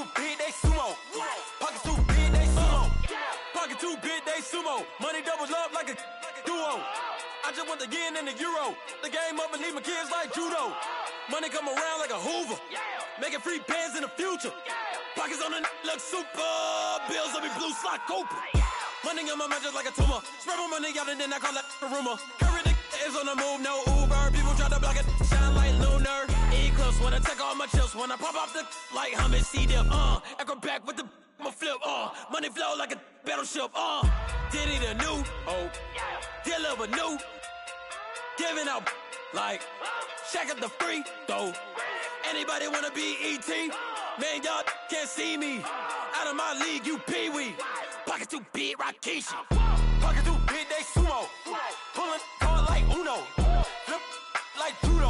too big, they sumo. Pockets too big, they sumo. Pocket too big, they sumo. Money doubles up like a duo. I just want the yen and the euro. The game up and leave my kids like judo. Money come around like a Hoover. Making free bands in the future. Pockets on the look super. Bills on me blue slot Cooper. Money on my mind just like a tumor. Spread my money out and then I call that a rumor. Curry the is on the move, no Uber. People try to block it, when I take all my chips. When I pop off the like hummus, C dip. Uh, acrobat with the my flip. Uh, money flow like a battleship. Uh, Diddy the new. Oh, deliver new. Giving out like check at the free throw. Anybody wanna be ET? Man, y'all can't see me. Out of my league, you pee wee. Pocket too big, Rikishi. Pocket too big, they sumo. Pulling card like Uno. Flip like judo.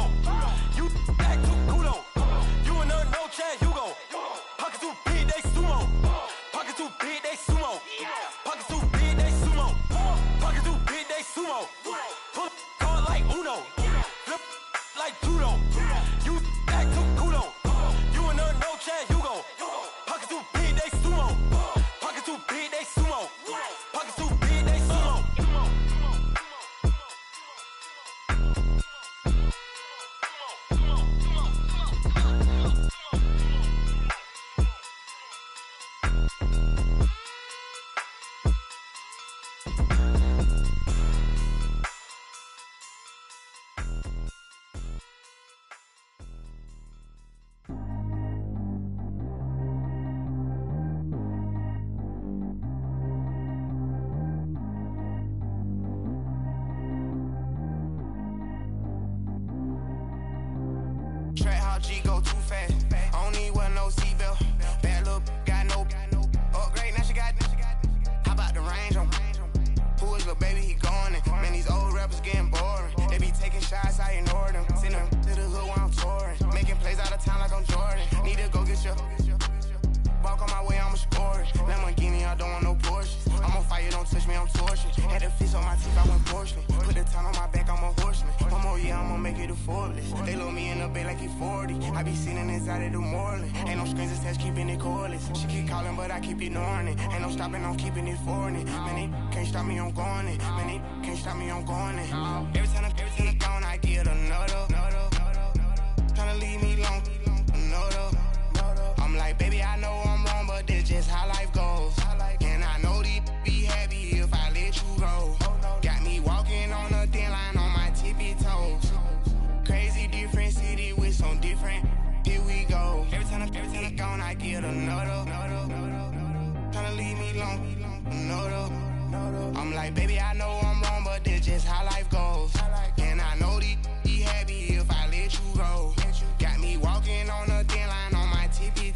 I'm like, baby, I know I'm wrong, but this just how life goes. And I know these be happy if I let you go. Got me walking on a thin line on my tippy.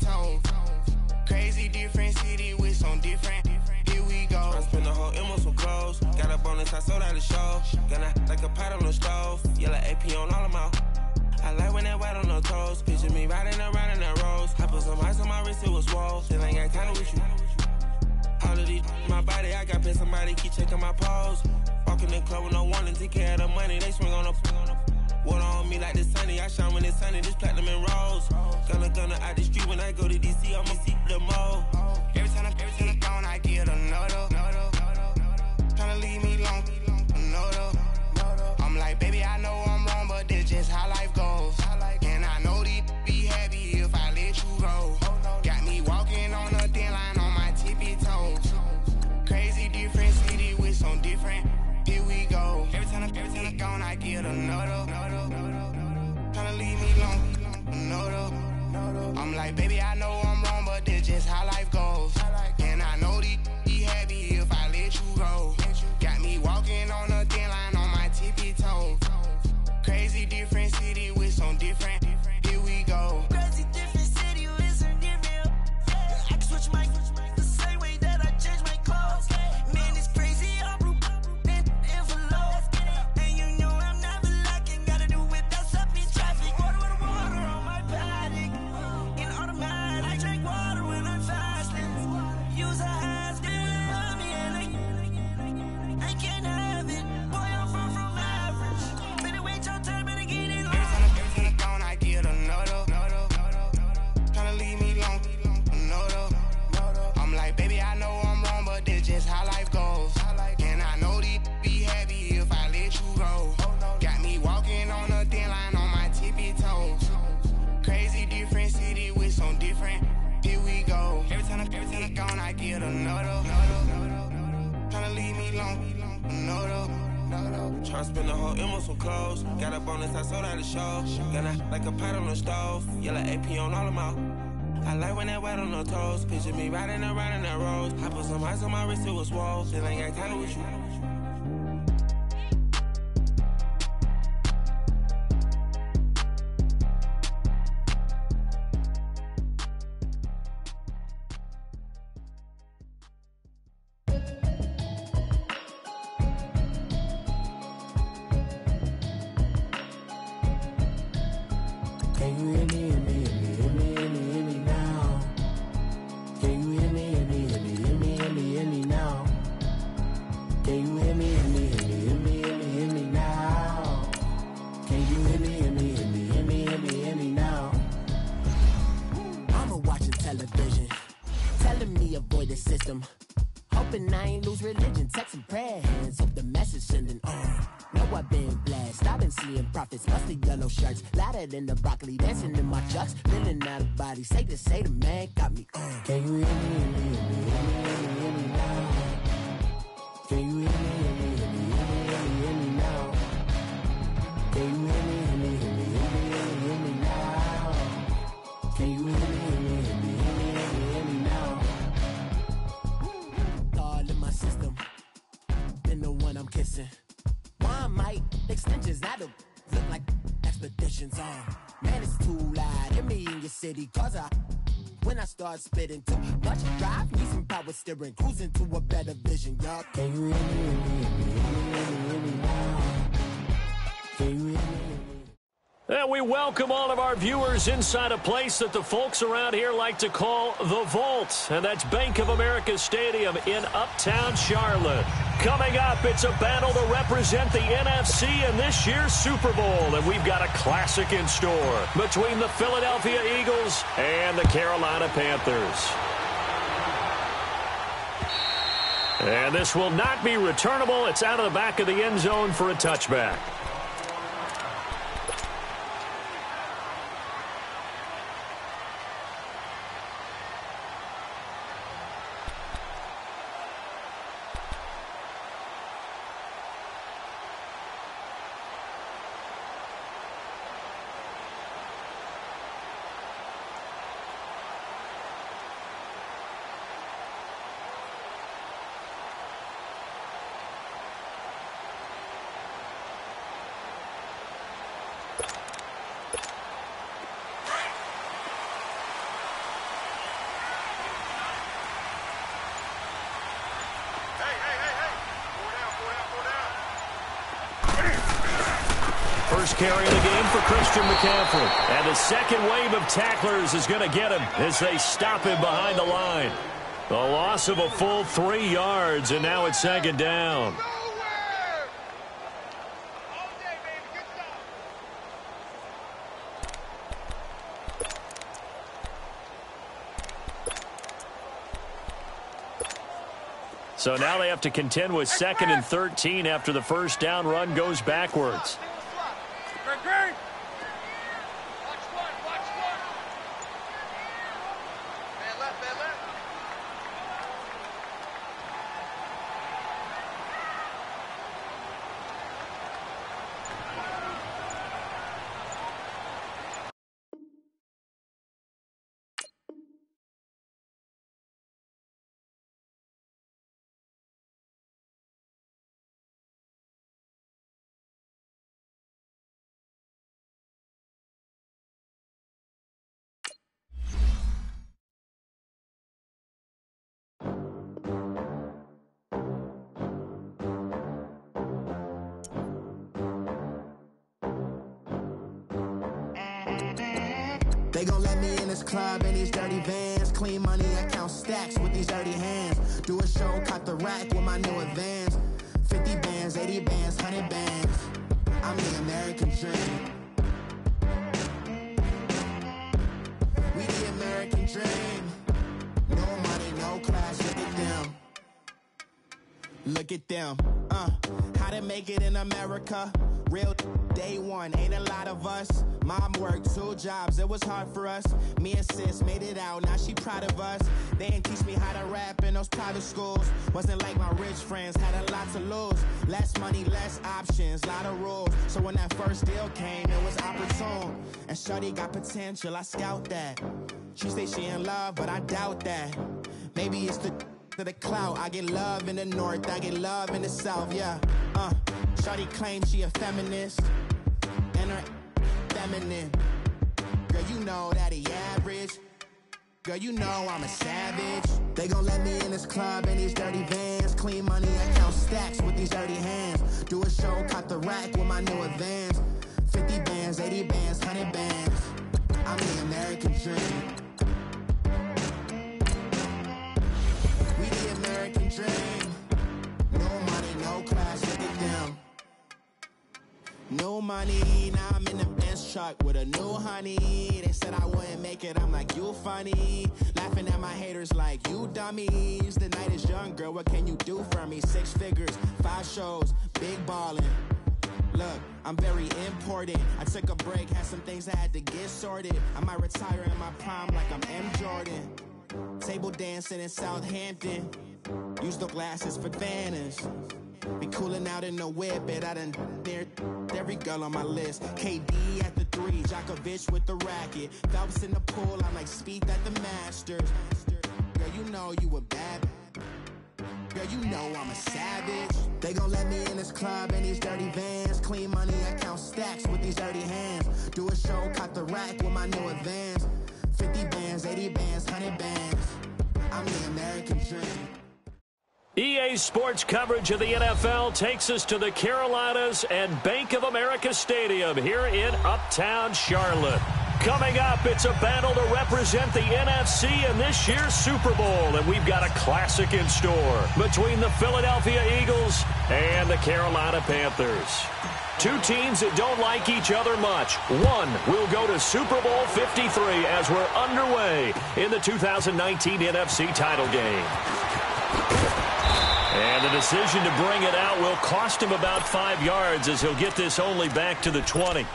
Crazy different city with some different. Here we go. The whole on some clothes. Got a I sold out show. Like a pot on the stove. Yellow AP on all. I like when that on the toes. Picture me riding around in put some ice on my wrist, it was swole. Still ain't got time with you. All of these my body, I got paid somebody keep checking my pose. Walking in the club with no warning, take care of the money. They swing on the. Water on me like the sunny, I shine when it's sunny. This platinum and rose. Gonna gonna out the street when I go to DC, I'ma see the mo. Every time I, every time I gone, I get another. Tryna leave me long, another. I'm like, baby, I know I'm wrong, but this just how life I'm like, baby, I know I'm wrong, but this just how life goes. No, no, no, no. Try to spend the whole emo on close. clothes. Got a bonus, I sold out the show. Got a, like a pot on the stove. Yellow AP on all of my. I like when that wet on the toes. Picture me riding around in that rose. I put some ice on my wrist, it was swole. Still ain't got time with you. Than the broccoli, steering, cruising to a better vision, y'all. Can you hear me? And we welcome all of our viewers inside a place that the folks around here like to call the Vault. And that's Bank of America Stadium in uptown Charlotte. Coming up, it's a battle to represent the NFC in this year's Super Bowl. And we've got a classic in store between the Philadelphia Eagles and the Carolina Panthers. And this will not be returnable. It's out of the back of the end zone for a touchback. First carry of the game for Christian McCaffrey. And the second wave of tacklers is going to get him as they stop him behind the line. The loss of a full three yards, and now it's second down. So now they have to contend with second and 13 after the first down run goes backwards. Me in this club in these dirty vans. Clean money, I count stacks with these dirty hands. Do a show, cut the rack with my new advance. 50 bands, 80 bands, 100 bands. I'm the American dream. We the American dream. No money, no class, look at them. Look at them, uh, how to make it in America. Real day one, ain't a lot of us. Mom worked two jobs, it was hard for us. Me and sis made it out, now she proud of us. They didn't teach me how to rap in those private schools. Wasn't like my rich friends, had a lot to lose. Less money, less options, lot of rules. So when that first deal came, it was opportune. And Shorty got potential, I scout that. She say she in love, but I doubt that. Maybe it's the to the clout. I get love in the north, I get love in the south, yeah. Uh, Shorty claims she a feminist, and her feminine. Girl, you know that he average. Girl, you know I'm a savage. They gon' let me in this club in these dirty vans. Clean money, I count stacks with these dirty hands. Do a show, cut the rack with my new advance. 50 bands, 80 bands, 100 bands. I'm the American dream. We the American dream. No money, now I'm in the Benz truck with a new honey. They said I wouldn't make it, I'm like, you funny. Laughing at my haters like, you dummies. The night is young, girl, what can you do for me? Six figures, five shows, big ballin'. Look, I'm very important. I took a break, had some things I had to get sorted. I might retire in my prime like I'm M. Jordan. Table dancing in Southampton. Use the glasses for Vannas. Be cooling out in the web, but I done there every girl on my list. KD at the three, Djokovic with the racket. Phelps in the pool, I'm like Speed at the Masters. Girl, you know you a bad. Girl, you know I'm a savage. They gon' let me in this club in these dirty vans. Clean money, I count stacks with these dirty hands. Do a show, cut the rack with my new advance. 50 bands, 80 bands, 100 bands. I'm the American dream. EA Sports coverage of the NFL takes us to the Carolinas and Bank of America Stadium here in Uptown Charlotte. Coming up, it's a battle to represent the NFC in this year's Super Bowl, and we've got a classic in store between the Philadelphia Eagles and the Carolina Panthers. Two teams that don't like each other much. One will go to Super Bowl 53 as we're underway in the 2019 NFC title game. The decision to bring it out will cost him about five yards as he'll get this only back to the 20.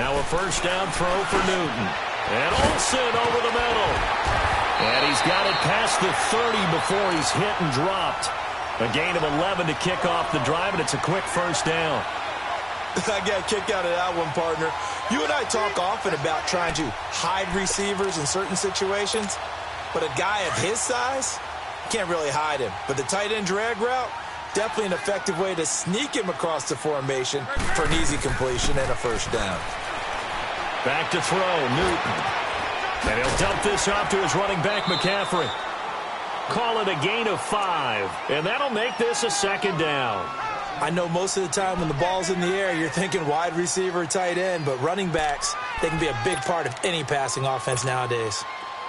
Now a first down throw for Newton. And Olsen over the middle. And he's got it past the 30 before he's hit and dropped. A gain of 11 to kick off the drive, and it's a quick first down. I got a kick out of that one, partner. You and I talk often about trying to hide receivers in certain situations, but a guy of his size can't really hide him. But the tight end drag route, definitely an effective way to sneak him across the formation for an easy completion and a first down. Back to throw, Newton. And he'll dump this off to his running back, McCaffrey. Call it a gain of five, and that'll make this a second down. I know most of the time when the ball's in the air, you're thinking wide receiver, tight end, but running backs, they can be a big part of any passing offense nowadays.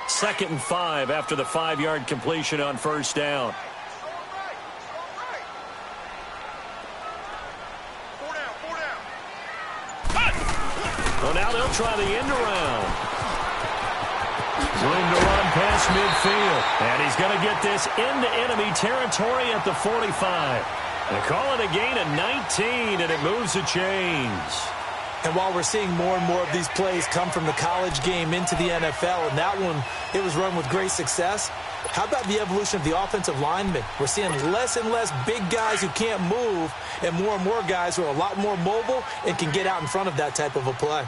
Second and five after the five-yard completion on first down. Well, now they'll try the end around. Room to run past midfield. And he's going to get this into enemy territory at the 45. They call it a gain of 19, and it moves the chains. And while we're seeing more and more of these plays come from the college game into the NFL, and that one, it was run with great success, how about the evolution of the offensive linemen? We're seeing less and less big guys who can't move and more and more guys who are a lot more mobile and can get out in front of that type of a play.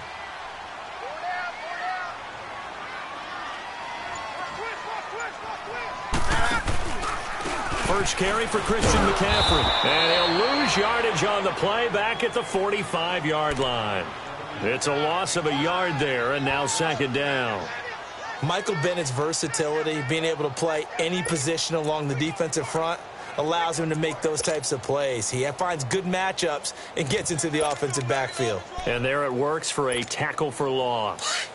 First carry for Christian McCaffrey. And he'll lose yardage on the play back at the 45-yard line. It's a loss of a yard there, and now second down. Michael Bennett's versatility, being able to play any position along the defensive front, allows him to make those types of plays. He finds good matchups and gets into the offensive backfield. And there it works for a tackle for loss.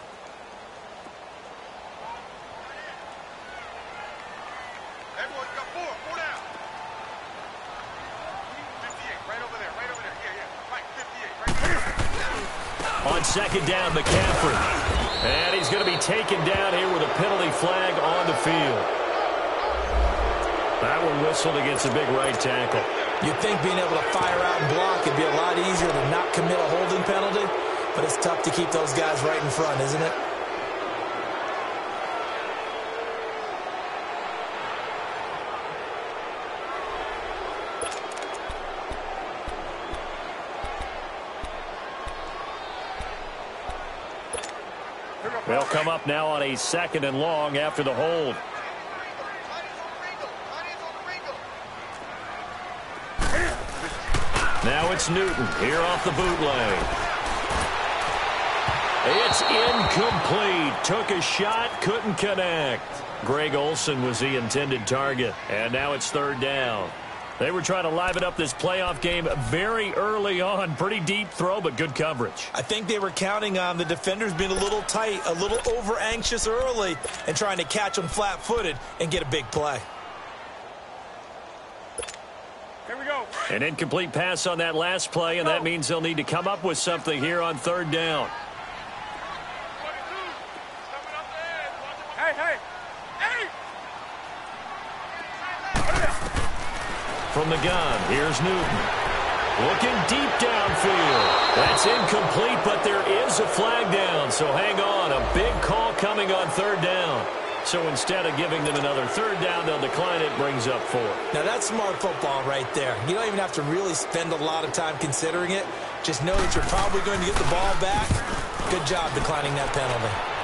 On second down, McCaffrey. And he's going to be taken down here with a penalty flag on the field. That one whistled against a big right tackle. You'd think being able to fire out and block would be a lot easier to not commit a holding penalty, but it's tough to keep those guys right in front, isn't it? They'll come up now on a second and long after the hold. Now it's Newton here off the bootleg. It's incomplete. Took a shot, couldn't connect. Greg Olsen was the intended target. And now it's third down. They were trying to liven up this playoff game very early on. Pretty deep throw, but good coverage. I think they were counting on the defenders being a little tight, a little over-anxious early, and trying to catch them flat-footed and get a big play. Here we go. An incomplete pass on that last play, and that means they'll need to come up with something here on third down. Hey, hey, hey! From the gun, here's Newton. Looking deep downfield. That's incomplete, but there is a flag down, so hang on. A big call coming on third down. So instead of giving them another third down, they'll decline it, brings up four. Now, that's smart football right there. You don't even have to really spend a lot of time considering it. Just know that you're probably going to get the ball back. Good job declining that penalty.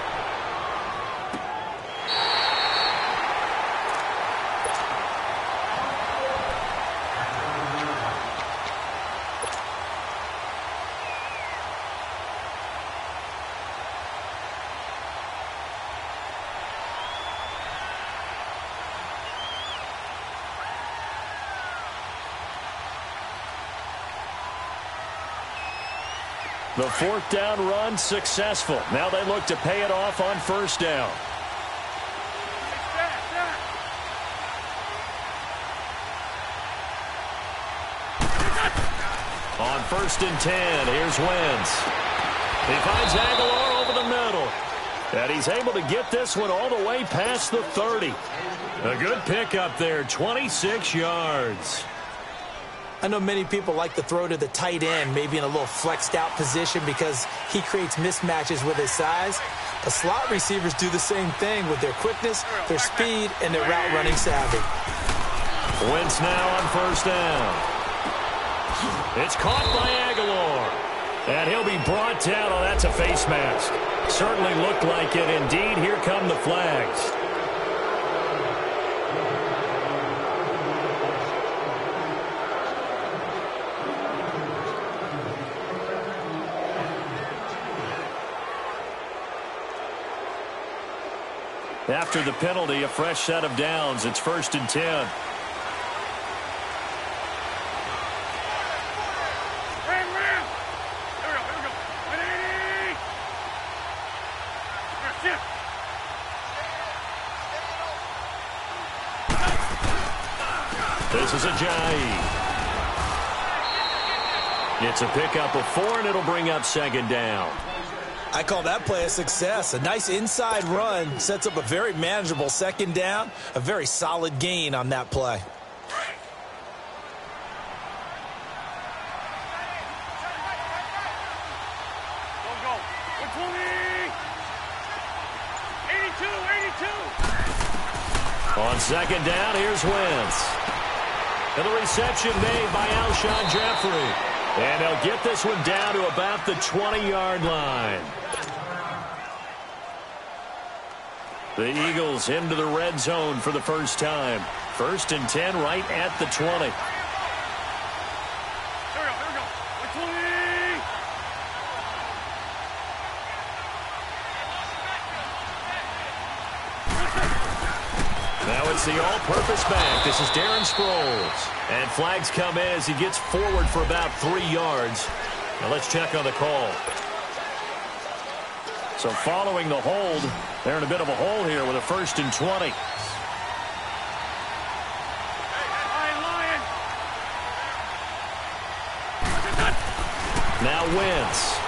Fourth down run successful. Now they look to pay it off on first down. On first and ten, here's Wentz. He finds Agholor over the middle. And he's able to get this one all the way past the 30. A good pickup there, 26 yards. I know many people like to throw to the tight end, maybe in a little flexed out position because he creates mismatches with his size. The slot receivers do the same thing with their quickness, their speed, and their route running savvy. Wentz now on first down. It's caught by Agholor. And he'll be brought down. Oh, that's a face mask. Certainly looked like it. Indeed, here come the flags. After the penalty, a fresh set of downs. It's first and 10. This is Ajayi. It's a pickup of four, and it'll bring up second down. I call that play a success. A nice inside run sets up a very manageable second down. A very solid gain on that play. On second down, here's Wentz. And the reception made by Alshon Jeffery. And they'll get this one down to about the 20-yard line. The Eagles into the red zone for the first time. First and 10 right at the 20. Now it's the all-purpose back. This is Darren Sproles. And flags come in as he gets forward for about three yards. Now let's check on the call. So following the hold, they're in a bit of a hole here with a first and 20. Now Wentz.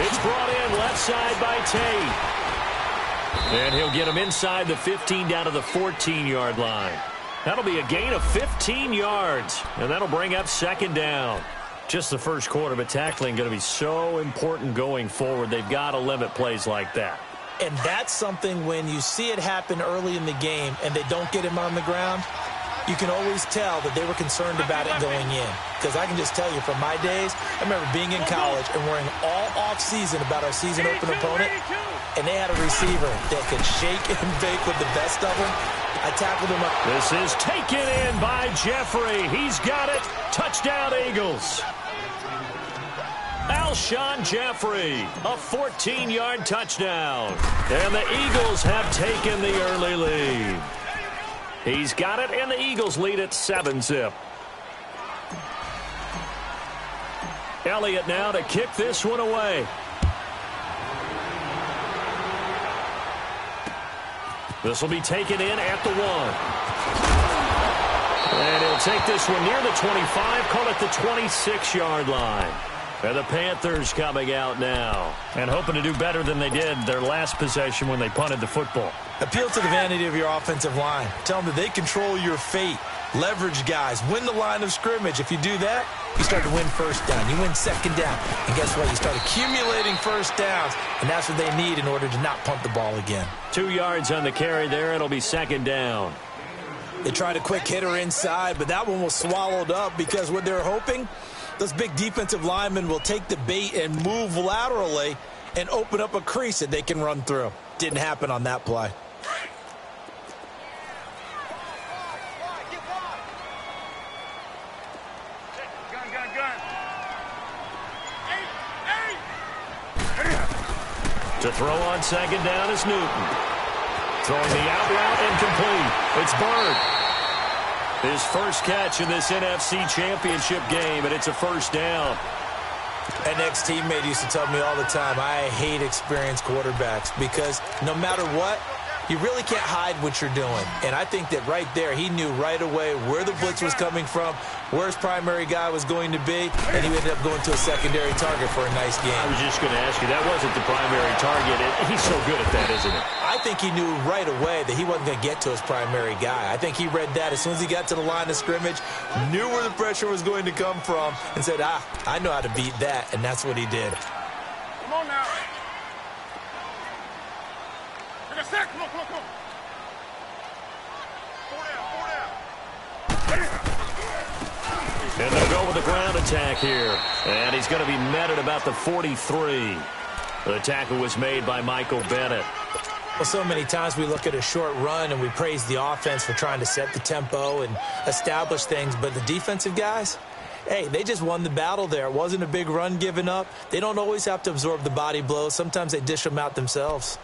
It's brought in left side by Tate. And he'll get him inside the 15 down to the 14-yard line. That'll be a gain of 15 yards, and that'll bring up second down. Just the first quarter, but tackling going to be so important going forward. They've got to limit plays like that. And that's something when you see it happen early in the game and they don't get him on the ground, you can always tell that they were concerned about it going in. Because I can just tell you from my days, I remember being in college and worrying all off-season about our season open opponent, and they had a receiver that could shake and bake with the best of them. I tackled him up. This is taken in by Jeffery. He's got it. Touchdown, Eagles. Alshon Jeffery, a 14-yard touchdown. And the Eagles have taken the early lead. He's got it, and the Eagles lead at 7-zip. Elliott now to kick this one away. This will be taken in at the one. And he'll take this one near the 25, call it the 26-yard line. And the Panthers coming out now and hoping to do better than they did their last possession when they punted the football. Appeal to the vanity of your offensive line. Tell them that they control your fate. Leverage guys. Win the line of scrimmage. If you do that, you start to win first down. You win second down. And guess what? You start accumulating first downs. And that's what they need in order to not punt the ball again. Two yards on the carry there. It'll be second down. They tried a quick hitter inside, but that one was swallowed up because what they're hoping, those big defensive linemen will take the bait and move laterally and open up a crease that they can run through. Didn't happen on that play. To throw on second down is Newton. Throwing the out route incomplete. It's Byrd. His first catch in this NFC championship game, and it's a first down. An ex-teammate used to tell me all the time, I hate experienced quarterbacks because no matter what, you really can't hide what you're doing. And I think that right there, he knew right away where the blitz was coming from, where his primary guy was going to be, and he ended up going to a secondary target for a nice game. I was just going to ask you, that wasn't the primary target. He's so good at that, isn't he? I think he knew right away that he wasn't going to get to his primary guy. I think he read that as soon as he got to the line of scrimmage, knew where the pressure was going to come from, and said, ah, I know how to beat that, and that's what he did. Come on now. And they'll go with the ground attack here. And he's going to be met at about the 43. The tackle was made by Michael Bennett. Well, so many times we look at a short run and we praise the offense for trying to set the tempo and establish things, but the defensive guys, hey, they just won the battle there. It wasn't a big run given up. They don't always have to absorb the body blows. Sometimes they dish them out themselves.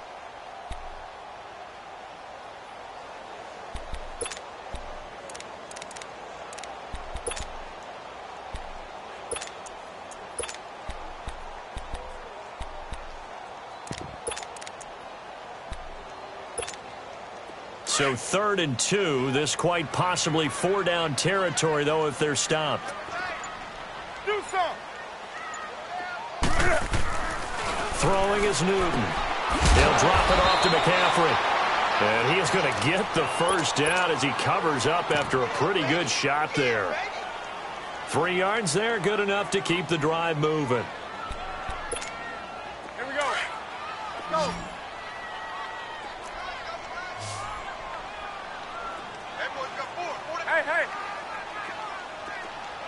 So third and two. This quite possibly four down territory, though, if they're stopped. Throwing is Newton. They'll drop it off to McCaffrey. And he is going to get the first down as he covers up after a pretty good shot there. Three yards there, good enough to keep the drive moving. Here we go. Let's go. Hey, boys, got four. Four to- Hey, hey.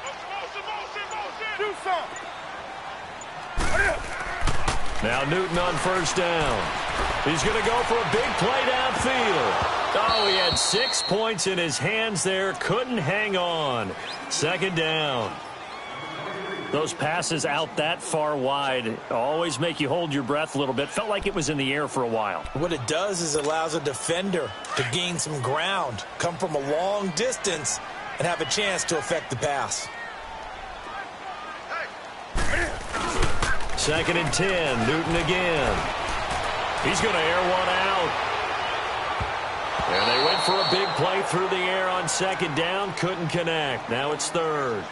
Motion, motion, motion. Do some. Hurry up. Now Newton on first down. He's going to go for a big play downfield. Oh, he had six points in his hands there. Couldn't hang on. Second down. Those passes out that far wide always make you hold your breath a little bit. Felt like it was in the air for a while. What it does is allows a defender to gain some ground, come from a long distance, and have a chance to affect the pass. Second and 10. Newton again. He's going to air one out. And they went for a big play through the air on second down. Couldn't connect. Now it's third.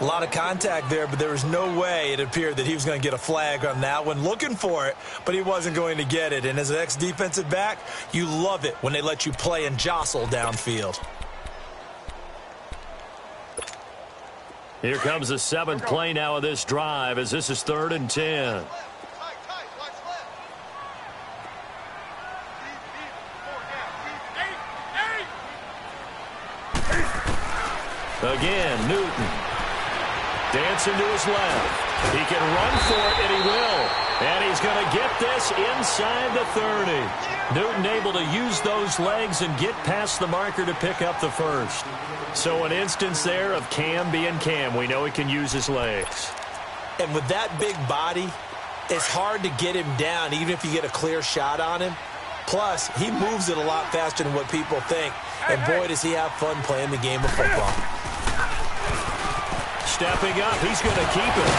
A lot of contact there, but there was no way it appeared that he was going to get a flag on that one. Looking for it, but he wasn't going to get it. And as an ex-defensive back, you love it when they let you play and jostle downfield. Here comes the seventh play now of this drive as this is third and ten. Again, Newton. Dancing to his left. He can run for it, and he will. And he's going to get this inside the 30. Newton able to use those legs and get past the marker to pick up the first. So an instance there of Cam being Cam. We know he can use his legs. And with that big body, it's hard to get him down, even if you get a clear shot on him. Plus, he moves it a lot faster than what people think. And boy, does he have fun playing the game of football. Stepping up, he's going to keep it.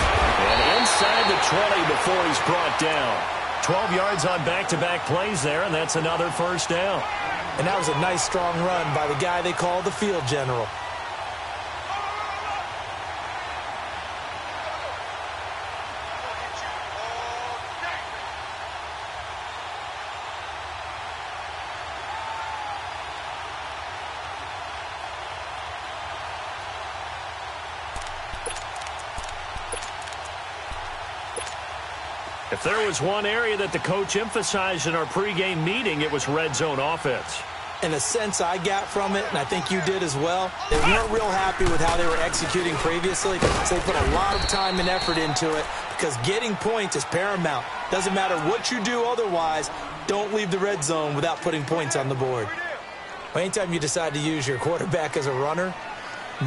And inside the 20 before he's brought down. 12 yards on back-to-back -back plays there, and that's another first down. And that was a nice, strong run by the guy they call the field general. If there was one area that the coach emphasized in our pregame meeting, it was red zone offense. In a sense I got from it, and I think you did as well, they weren't real happy with how they were executing previously, so they put a lot of time and effort into it because getting points is paramount. Doesn't matter what you do otherwise, don't leave the red zone without putting points on the board. Anytime you decide to use your quarterback as a runner,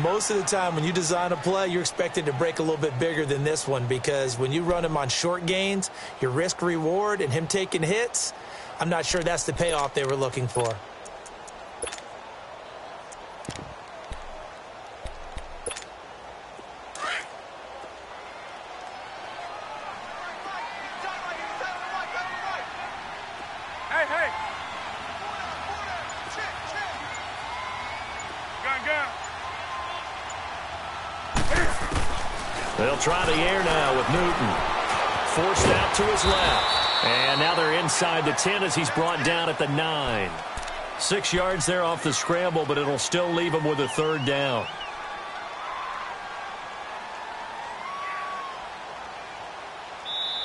most of the time when you design a play, you're expected to break a little bit bigger than this one because when you run him on short gains, your risk reward and him taking hits, I'm not sure that's the payoff they were looking for. Hey, hey. Gun, gun. They'll try the air now with Newton. Forced out to his left. And now they're inside the 10 as he's brought down at the 9. Six yards there off the scramble, but it'll still leave him with a third down.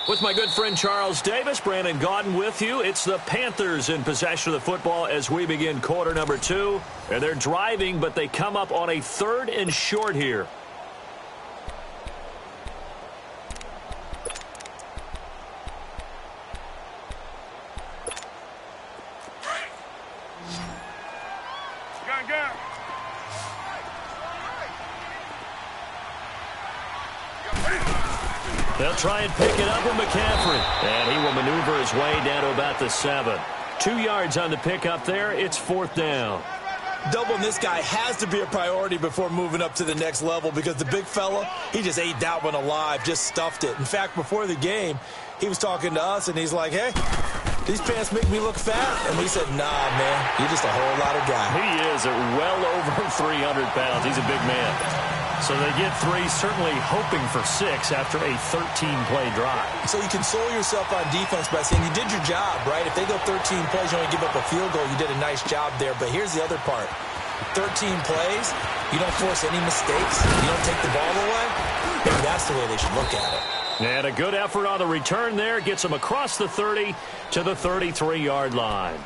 With my good friend Charles Davis, Brandon Gaudin with you. It's the Panthers in possession of the football as we begin quarter number two. And they're driving, but they come up on a third and short here. Gun, gun. They'll try and pick it up with McCaffrey. And he will maneuver his way down to about the seven. Two yards on the pickup there. It's fourth down. Doubling this guy has to be a priority before moving up to the next level because the big fella, he just ate that one alive, just stuffed it. In fact, before the game, he was talking to us, and he's like, hey, these pants make me look fat? And we said, nah, man, you're just a whole lot of guy. He is at well over 300 pounds. He's a big man. So they get three, certainly hoping for six after a 13-play drive. So you console yourself on defense by saying you did your job, right? If they go 13 plays, you only give up a field goal, you did a nice job there. But here's the other part. 13 plays, you don't force any mistakes, you don't take the ball away. Maybe that's the way they should look at it. And a good effort on the return there gets them across the 30 to the 33-yard line.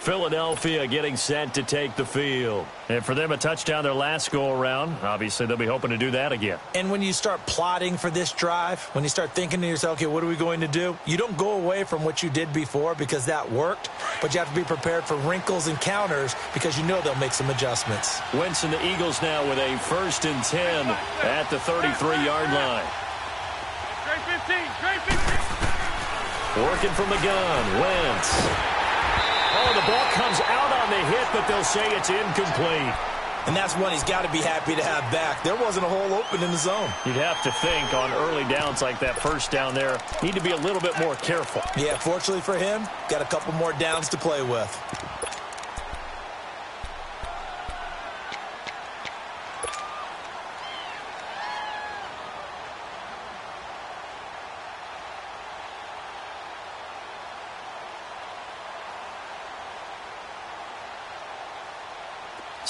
Philadelphia getting set to take the field. And for them, a touchdown their last go-around. Obviously, they'll be hoping to do that again. And when you start plotting for this drive, when you start thinking to yourself, okay, what are we going to do? You don't go away from what you did before because that worked, but you have to be prepared for wrinkles and counters because you know they'll make some adjustments. Wentz and the Eagles now with a first and 10 at the 33-yard line. Straight 15. Straight 15. Working from the gun. Wentz. Oh, the ball comes out on the hit, but they'll say it's incomplete. And that's one he's got to be happy to have back. There wasn't a hole open in the zone. You'd have to think on early downs like that first down there, need to be a little bit more careful. Yeah, fortunately for him, got a couple more downs to play with.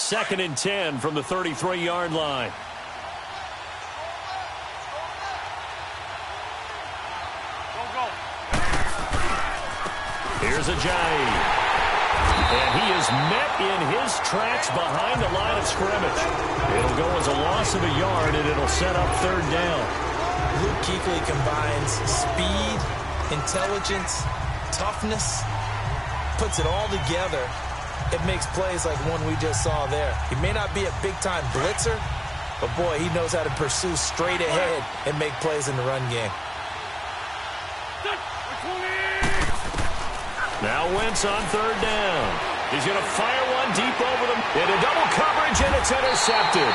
Second and 10 from the 33-yard line. Here's Ajayi. And he is met in his tracks behind the line of scrimmage. It'll go as a loss of a yard, and it'll set up third down. Luke Kuechly combines speed, intelligence, toughness, puts it all together. It makes plays like one we just saw there. He may not be a big-time blitzer, but boy, he knows how to pursue straight ahead and make plays in the run game. Now Wentz on third down. He's going to fire one deep over them. Into double coverage, and it's intercepted.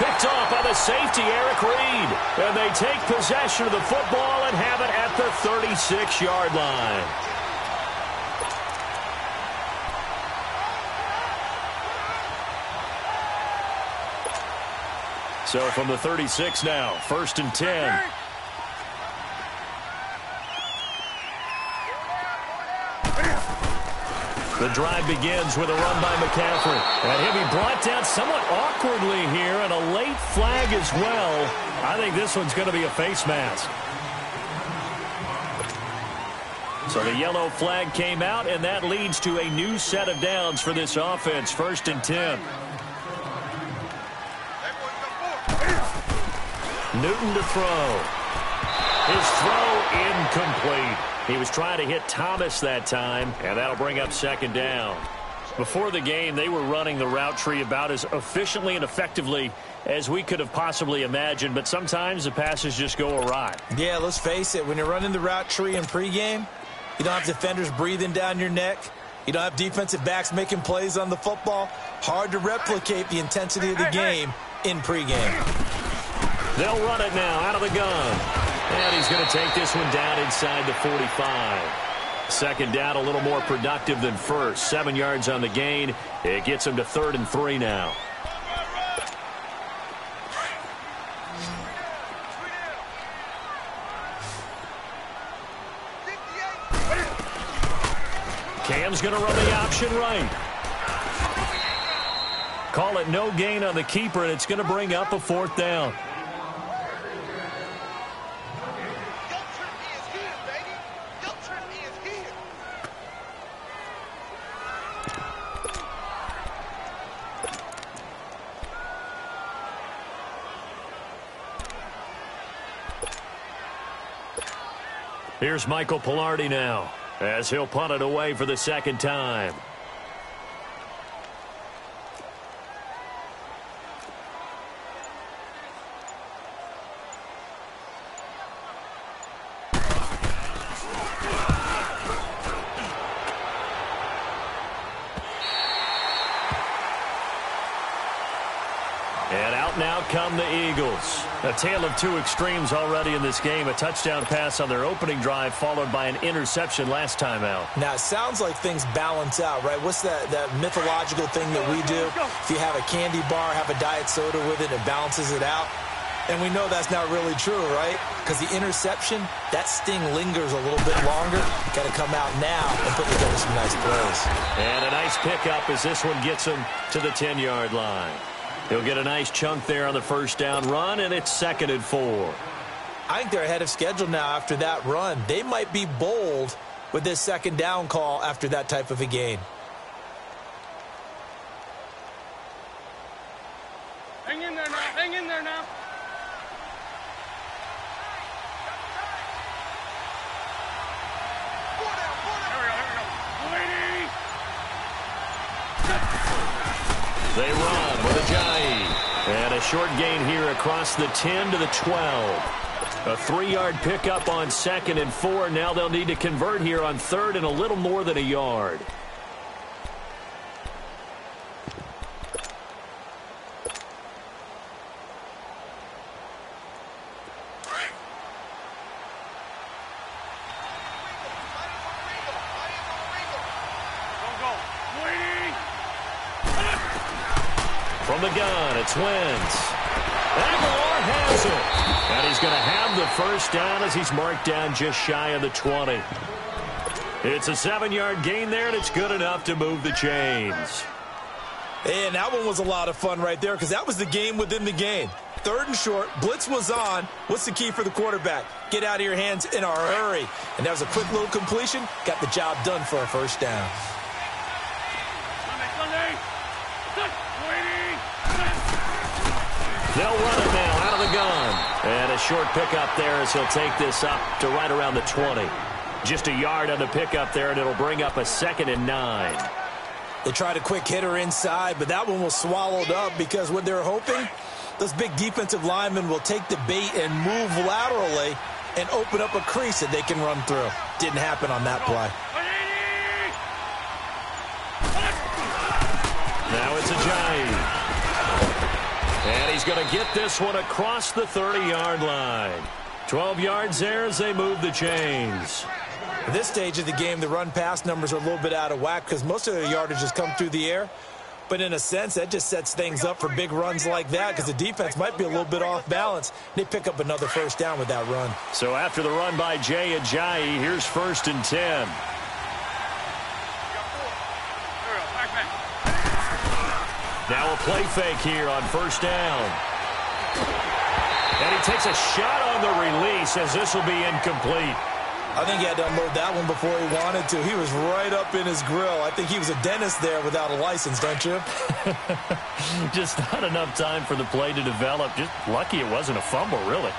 Picked off by the safety, Eric Reid. And they take possession of the football and have it at the 36-yard line. So from the 36 now, first and 10. The drive begins with a run by McCaffrey. And he'll be brought down somewhat awkwardly here, and a late flag as well. I think this one's going to be a face mask. So the yellow flag came out, and that leads to a new set of downs for this offense. First and 10. Newton to throw. His throw incomplete. He was trying to hit Thomas that time, and that'll bring up second down. Before the game, they were running the route tree about as efficiently and effectively as we could have possibly imagined, but sometimes the passes just go awry. Yeah, let's face it. When you're running the route tree in pregame, you don't have defenders breathing down your neck. You don't have defensive backs making plays on the football. Hard to replicate the intensity of the game in pregame. They'll run it now out of the gun. And he's going to take this one down inside the 45. Second down, a little more productive than first. Seven yards on the gain. It gets him to third and three now. Cam's going to run the option right. Call it no gain on the keeper, and it's going to bring up a fourth down. Here's Michael Palardy now as he'll punt it away for the second time. And out now come the Eagles. A tale of two extremes already in this game. A touchdown pass on their opening drive followed by an interception last time out. Now, it sounds like things balance out, right? What's that, that mythological thing that we do? If you have a candy bar, have a diet soda with it, it balances it out. And we know that's not really true, right? Because the interception, that sting lingers a little bit longer. Got to come out now and put together some nice plays. And a nice pickup as this one gets him to the 10-yard line. He'll get a nice chunk there on the first down run, and it's second and four. I think they're ahead of schedule now after that run. They might be bold with this second down call after that type of a gain. Hang in there now. Hang in there now. Here we go. Here we go. Lady. They run with Ajayi. And a short gain here across the 10 to the 12. A three-yard pickup on second and four. Now they'll need to convert here on third and a little more than a yard. From the gun, it's Wentz. Agholor has it. And he's going to have the first down as he's marked down just shy of the 20. It's a seven-yard gain there, and it's good enough to move the chains. And that one was a lot of fun right there because that was the game within the game. Third and short, blitz was on. What's the key for the quarterback? Get out of your hands in a hurry. And that was a quick little completion. Got the job done for a first down. They'll run it now out of the gun. A short pickup there as he'll take this up to right around the 20. Just a yard on the pickup there, and it'll bring up a second and nine. They tried a quick hitter inside, but that one was swallowed up because what they're hoping, those big defensive linemen will take the bait and move laterally and open up a crease that they can run through. Didn't happen on that play. Now it's Ajayi. And he's going to get this one across the 30-yard line. 12 yards there as they move the chains. At this stage of the game, the run-pass numbers are a little bit out of whack because most of their yardage has come through the air. But in a sense, that just sets things up for big runs like that because the defense might be a little bit off balance. They pick up another first down with that run. So after the run by Jay Ajayi, here's first and 10. Now a play fake here on first down. And he takes a shot on the release as this will be incomplete. I think he had to unload that one before he wanted to. He was right up in his grill. I think he was a dentist there without a license, don't you? Just not enough time for the play to develop. Just lucky it wasn't a fumble, really.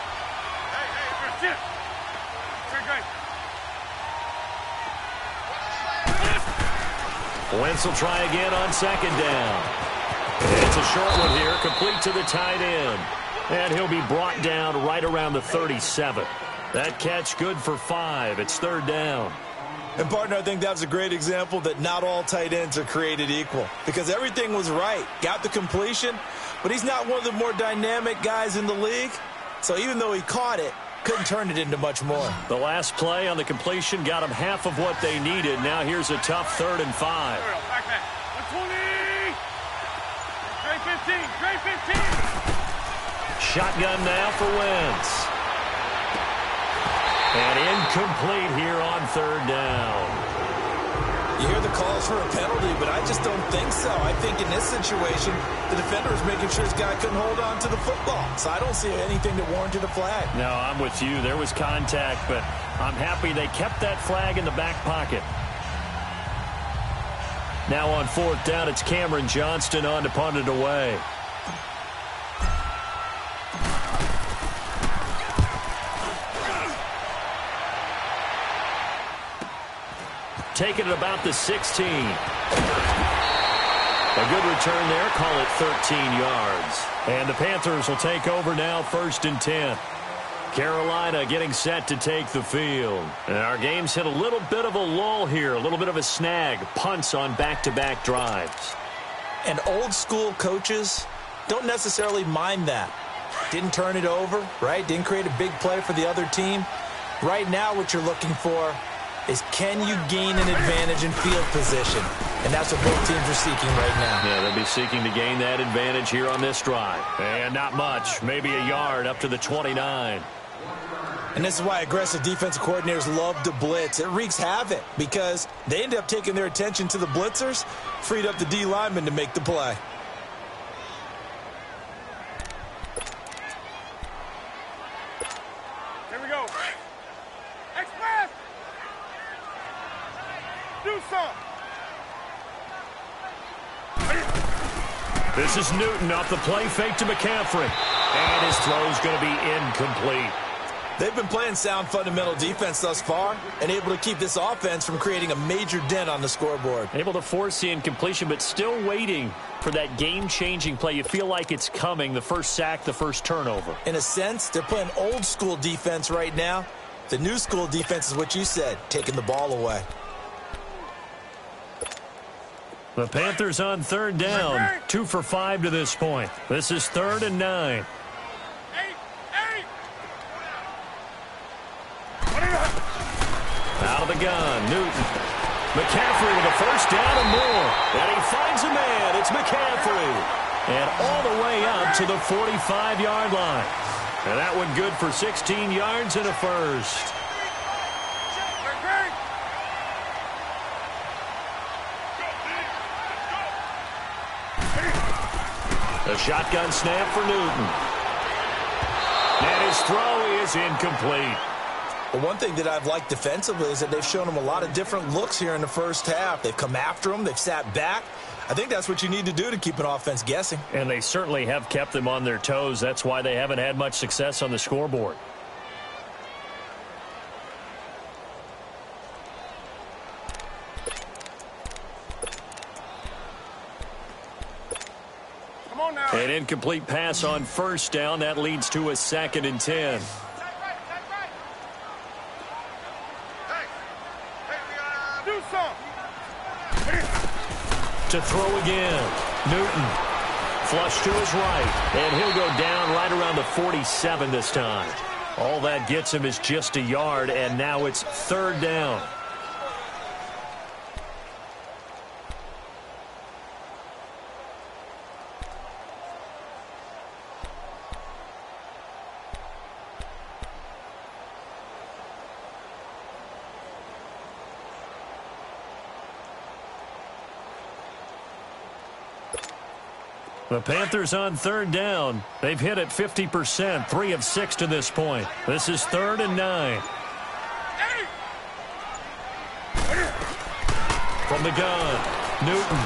Wentz will try again on second down. A short one here, complete to the tight end. And he'll be brought down right around the 37. That catch good for five. It's third down. And, partner, I think that was a great example that not all tight ends are created equal because everything was right. Got the completion, but he's not one of the more dynamic guys in the league. So even though he caught it, couldn't turn it into much more. The last play on the completion got him half of what they needed. Now here's a tough third and five. Shotgun now for Wentz. And incomplete here on third down. You hear the calls for a penalty, but I just don't think so. I think in this situation, the defender was making sure his guy couldn't hold on to the football. So I don't see anything that warranted a flag. No, I'm with you. There was contact, but I'm happy they kept that flag in the back pocket. Now on fourth down, it's Cameron Johnston on to punt it away. Taking it about the 16. A good return there. Call it 13 yards. And the Panthers will take over now first and 10. Carolina getting set to take the field. And our game's hit a little bit of a lull here, a little bit of a snag. Punts on back-to-back -back drives. And old school coaches don't necessarily mind that. Didn't turn it over, right? Didn't create a big play for the other team. Right now what you're looking for is can you gain an advantage in field position? And that's what both teams are seeking right now. Yeah, they'll be seeking to gain that advantage here on this drive. And not much, maybe a yard up to the 29. And this is why aggressive defensive coordinators love to blitz. It wreaks havoc because they end up taking their attention to the blitzers, freed up the D linemen to make the play. Here we go. Express! Do something! This is Newton off the play fake to McCaffrey. And his throw is going to be incomplete. They've been playing sound fundamental defense thus far and able to keep this offense from creating a major dent on the scoreboard. Able to force the incompletion, but still waiting for that game-changing play. You feel like it's coming, the first sack, the first turnover. In a sense, they're playing old school defense right now. The new school defense is what you said, taking the ball away. The Panthers on third down, two for five to this point. This is third and nine. Out of the gun, Newton. McCaffrey with a first down and more. And he finds a man. It's McCaffrey. And all the way up to the 45-yard line. And that one good for 16 yards and a first. A shotgun snap for Newton. And his throw is incomplete. But one thing that I've liked defensively is that they've shown him a lot of different looks here in the first half. They've come after him. They've sat back. I think that's what you need to do to keep an offense guessing. And they certainly have kept them on their toes. That's why they haven't had much success on the scoreboard. An incomplete pass on first down. That leads to a second and 10. To throw again. Newton. Flush to his right. And he'll go down right around the 47 this time. All that gets him is just a yard, and now it's third down. The Panthers on third down. They've hit it 50%, three of six to this point. This is third and nine. From the gun, Newton.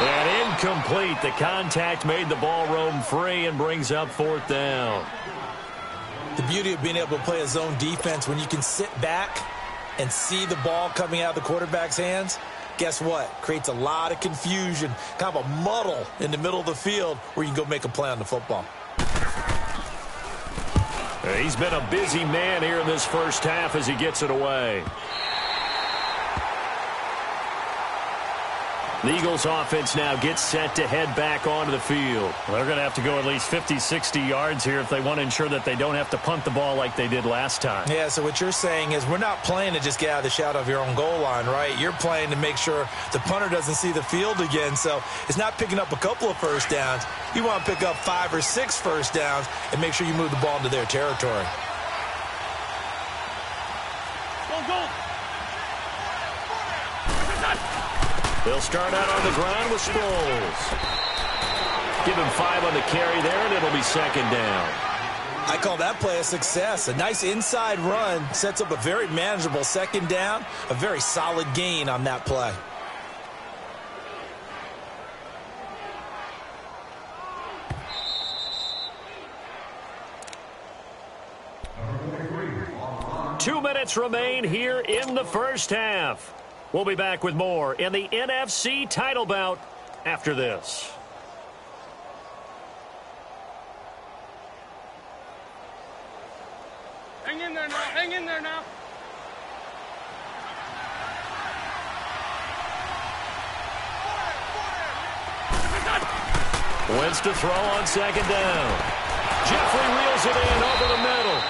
And incomplete. The contact made the ball roam free and brings up fourth down. The beauty of being able to play a zone defense when you can sit back and see the ball coming out of the quarterback's hands, guess what? Creates a lot of confusion, kind of a muddle in the middle of the field where you can go make a play on the football. He's been a busy man here in this first half as he gets it away. The Eagles offense now gets set to head back onto the field. They're going to have to go at least 50, 60 yards here if they want to ensure that they don't have to punt the ball like they did last time. Yeah, so what you're saying is we're not playing to just get out of the shadow of your own goal line, right? You're playing to make sure the punter doesn't see the field again. So it's not picking up a couple of first downs. You want to pick up five or six first downs and make sure you move the ball into their territory. Go, go. They'll start out on the ground with Sproles. Give him five on the carry there, and it'll be second down. I call that play a success. A nice inside run sets up a very manageable second down, a very solid gain on that play. Two minutes remain here in the first half. We'll be back with more in the NFC title bout after this. Hang in there now. Hang in there now. Wentz to throw on second down. Jeffery reels it in over the middle.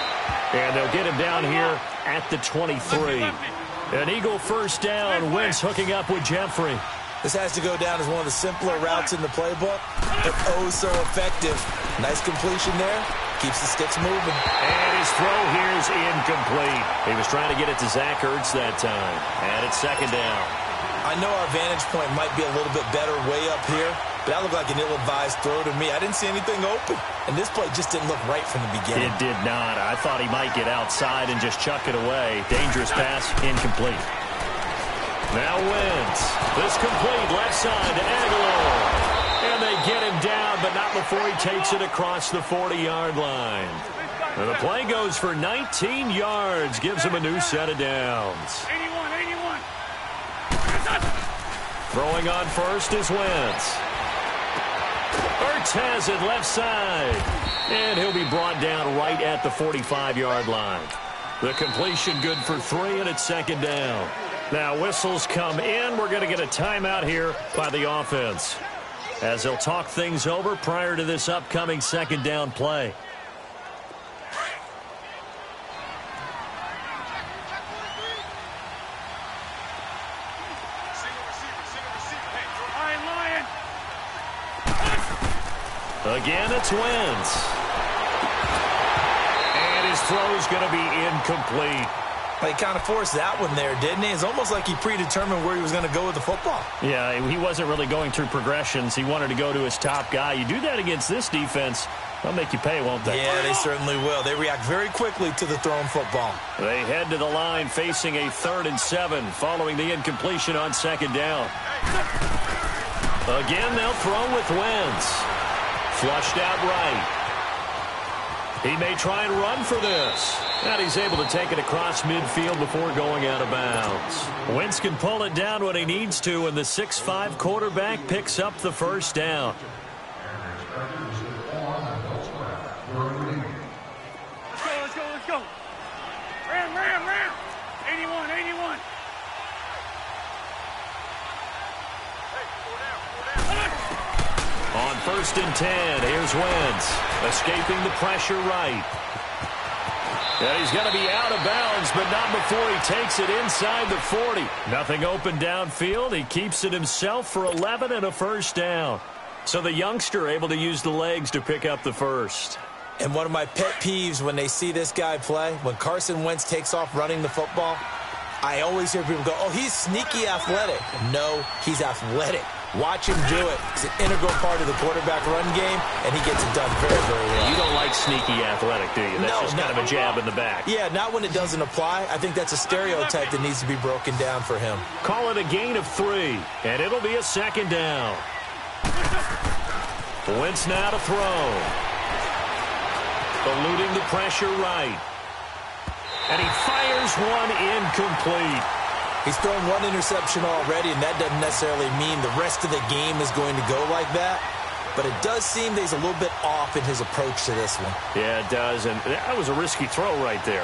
And they'll get him down here at the 23. An Eagle first down. Wentz hooking up with Jeffery. This has to go down as one of the simpler routes in the playbook, but oh so effective. Nice completion there. Keeps the sticks moving. And his throw here is incomplete. He was trying to get it to Zach Ertz that time. And it's second down. I know our vantage point might be a little bit better way up here, but that looked like an ill-advised throw to me. I didn't see anything open, and this play just didn't look right from the beginning. It did not. I thought he might get outside and just chuck it away. Dangerous pass, incomplete. Now Wentz. This complete left side to Agholor. And they get him down, but not before he takes it across the 40-yard line. And the play goes for 19 yards, gives him a new set of downs. 81, 81. Throwing on first is Wentz. Has it left side. And he'll be brought down right at the 45-yard line. The completion good for three, and it's second down. Now whistles come in. We're going to get a timeout here by the offense. As they'll talk things over prior to this upcoming second down play. Again, it's Wentz. And his throw's going to be incomplete. He kind of forced that one there, didn't he? It's almost like he predetermined where he was going to go with the football. Yeah, he wasn't really going through progressions. He wanted to go to his top guy. You do that against this defense, they'll make you pay, won't they? Yeah, they certainly will. They react very quickly to the thrown football. They head to the line facing a third and seven following the incompletion on second down. Again, they'll throw with Wentz. Flushed out right. He may try and run for this. And he's able to take it across midfield before going out of bounds. Wentz can pull it down when he needs to, and the 6'5 quarterback picks up the first down. Let's go, let's go, let's go. Ram, ram, ram. 81, 81. On first and 10, here's Wentz. Escaping the pressure right. And he's going to be out of bounds, but not before he takes it inside the 40. Nothing open downfield. He keeps it himself for 11 and a first down. So the youngster able to use the legs to pick up the first. And one of my pet peeves when they see this guy play, when Carson Wentz takes off running the football, I always hear people go, oh, he's sneaky athletic. No, he's athletic. Watch him do it. It's an integral part of the quarterback run game, and he gets it done very, very well. You don't like sneaky athletic, do you? That's No, just kind of a jab in the back. Yeah, not when it doesn't apply. I think that's a stereotype that needs to be broken down for him. Call it a gain of three, and it'll be a second down. Wentz now to throw. Eluding the pressure right. And he fires one incomplete. He's thrown one interception already, and that doesn't necessarily mean the rest of the game is going to go like that. But it does seem that he's a little bit off in his approach to this one. Yeah, it does, and that was a risky throw right there.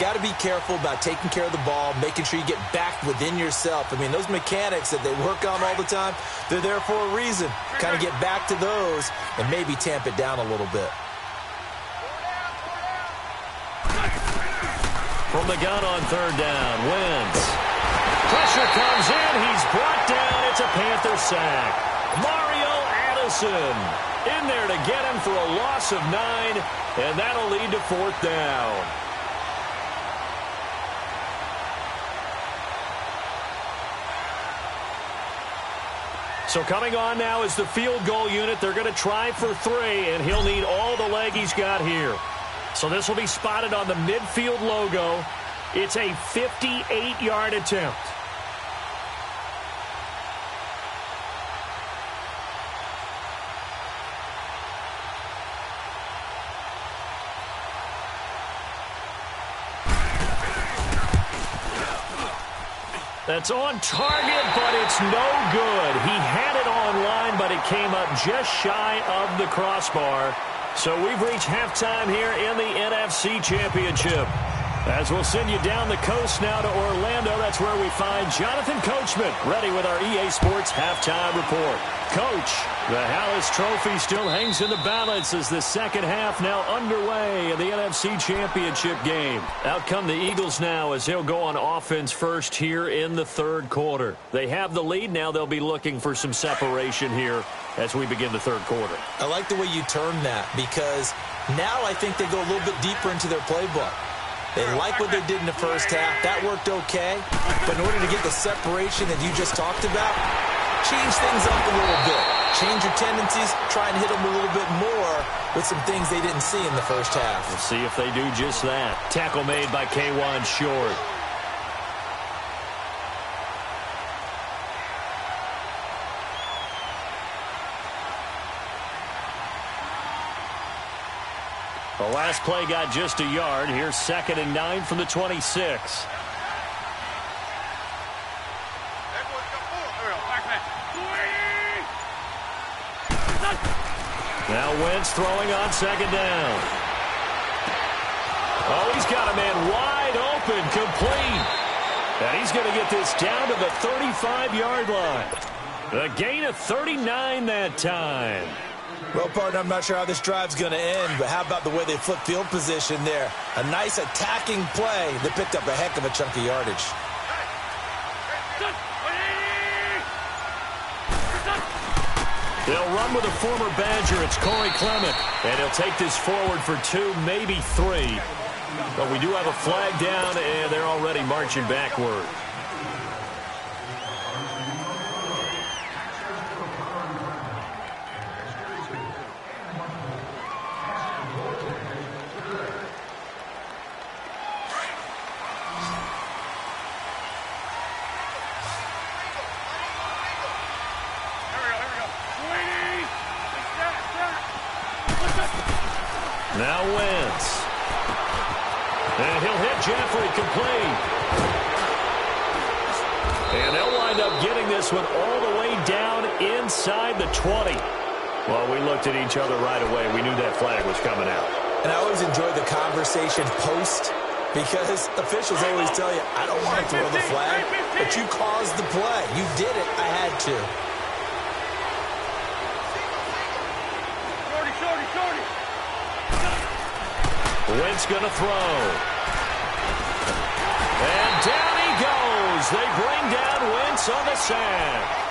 Got to be careful about taking care of the ball, making sure you get back within yourself. I mean, those mechanics that they work on all the time, they're there for a reason. Kind of get back to those and maybe tamp it down a little bit. From the gun on third down, Wentz. Pressure comes in. He's brought down. It's a Panther sack. Mario Addison in there to get him for a loss of nine, and that'll lead to fourth down. So coming on now is the field goal unit. They're going to try for three, and he'll need all the leg he's got here. So this will be spotted on the midfield logo. It's a 58-yard attempt. That's on target, but it's no good. He had it on line, but it came up just shy of the crossbar. So we've reached halftime here in the NFC Championship. As we'll send you down the coast now to Orlando, that's where we find Jonathan Coachman, ready with our EA Sports halftime report. Coach, the Halas Trophy still hangs in the balance as the second half now underway in the NFC Championship game. Out come the Eagles now as they'll go on offense first here in the third quarter. They have the lead now. They'll be looking for some separation here as we begin the third quarter. I like the way you turned that because now I think they go a little bit deeper into their playbook. They like what they did in the first half. That worked okay. But in order to get the separation that you just talked about, change things up a little bit. Change your tendencies. Try and hit them a little bit more with some things they didn't see in the first half. We'll see if they do just that. Tackle made by Kawann Short. Last play got just a yard. Here's second and nine from the 26. Now Wentz throwing on second down. Oh, he's got a man wide open, complete. And he's going to get this down to the 35-yard line. A gain of 39 that time. Well, partner, I'm not sure how this drive's going to end, but how about the way they flip field position there? A nice attacking play that picked up a heck of a chunk of yardage. They'll run with a former Badger. It's Corey Clement. And he'll take this forward for two, maybe three. But we do have a flag down, and they're already marching backward. Now Wentz. And he'll hit Jeffery complete. And they'll wind up getting this one all the way down inside the 20. Well, we looked at each other right away. We knew that flag was coming out. And I always enjoy the conversation post because officials always tell you, I don't want to throw the flag, but you caused the play. You did it. I had to. Shorty, shorty, shorty. Wentz going to throw. And down he goes. They bring down Wentz on the sack.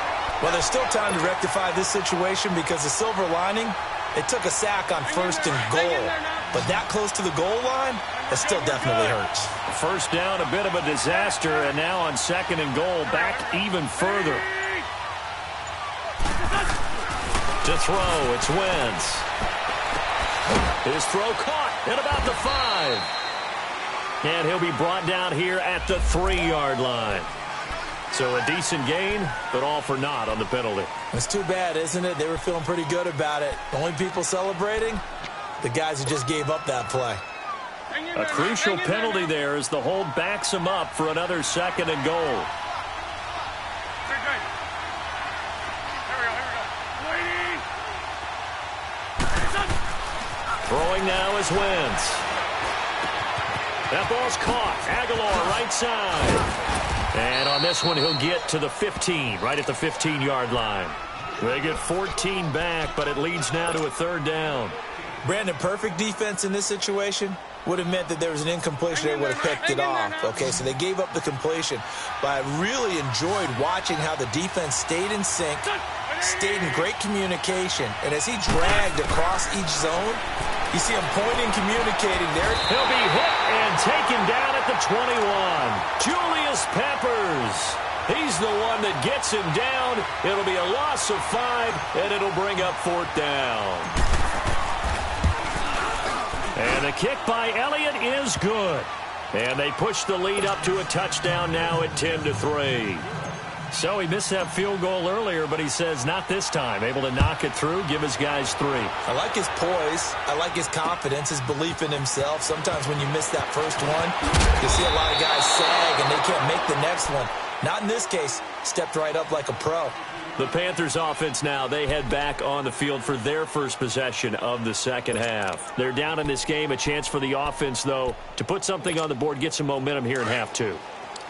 Well, there's still time to rectify this situation because the silver lining, it took a sack on first and goal. But that close to the goal line, it still definitely hurts. First down, a bit of a disaster, and now on second and goal, back even further. To throw, it's Wentz. His throw caught at about the five. And he'll be brought down here at the three-yard line. So a decent gain, but all for naught on the penalty. It's too bad, isn't it? They were feeling pretty good about it. The Only people celebrating? The guys who just gave up that play. A crucial penalty there as the hold backs him up for another second and goal. Throwing now is Wentz. That ball's caught. Agholor right side. And on this one, he'll get to the 15, right at the 15-yard line. They get 14 back, but it leads now to a third down. Brandon, perfect defense in this situation would have meant that there was an incompletion. They would have picked it off. Okay, so they gave up the completion. But I really enjoyed watching how the defense stayed in sync, stayed in great communication. And as he dragged across each zone, you see him pointing, communicating there. He'll be hit and taken down at the 21. Julius Peppers. He's the one that gets him down. It'll be a loss of five, and it'll bring up fourth down. And the kick by Elliott is good. And they push the lead up to a touchdown now at 10 to 3. So he missed that field goal earlier, but he says not this time. Able to knock it through, give his guys three. I like his poise. I like his confidence, his belief in himself. Sometimes when you miss that first one, you see a lot of guys sag and they can't make the next one. Not in this case. Stepped right up like a pro. The Panthers offense now, they head back on the field for their first possession of the second half. They're down in this game. A chance for the offense, though, to put something on the board, get some momentum here in half two.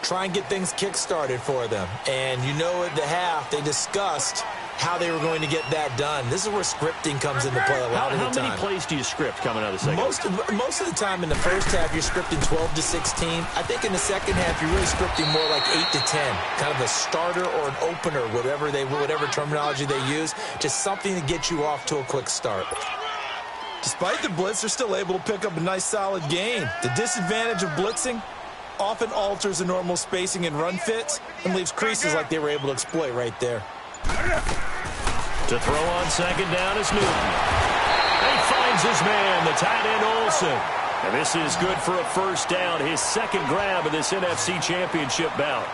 Try and get things kick-started for them. And you know at the half, they discussed how they were going to get that done. This is where scripting comes into play a lot how, of the time. How many plays do you script coming out of the second most of, most of the time in the first half, you're scripting 12 to 16. I think in the second half, you're really scripting more like 8 to 10. Kind of a starter or an opener, whatever they whatever terminology they use. Just something to get you off to a quick start. Despite the blitz, they're still able to pick up a nice solid game. The disadvantage of blitzing often alters the normal spacing and run fits and leaves creases like they were able to exploit right there. To throw on second down is Newton. He finds his man, the tight end Olsen. And this is good for a first down, his second grab of this NFC Championship bout.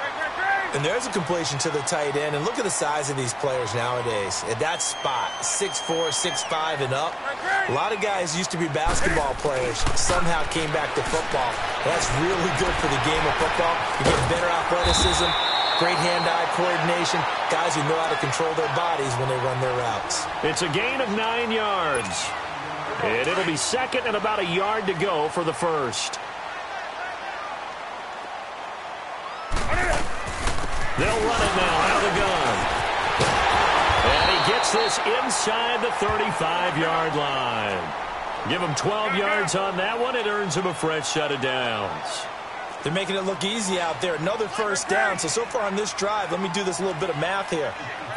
And there's a completion to the tight end. And look at the size of these players nowadays. At that spot, 6'4", 6'5", and up. A lot of guys used to be basketball players, somehow came back to football. That's really good for the game of football. You get better athleticism, great hand-eye coordination, guys who know how to control their bodies when they run their routes. It's a gain of nine yards. And it'll be second and about a yard to go for the first. They'll run it now out of the gun. And he gets this inside the 35-yard line. Give him 12 yards on that one. It earns him a fresh set of downs. They're making it look easy out there. Another first down. So, so far on this drive, let me do this little bit of math here.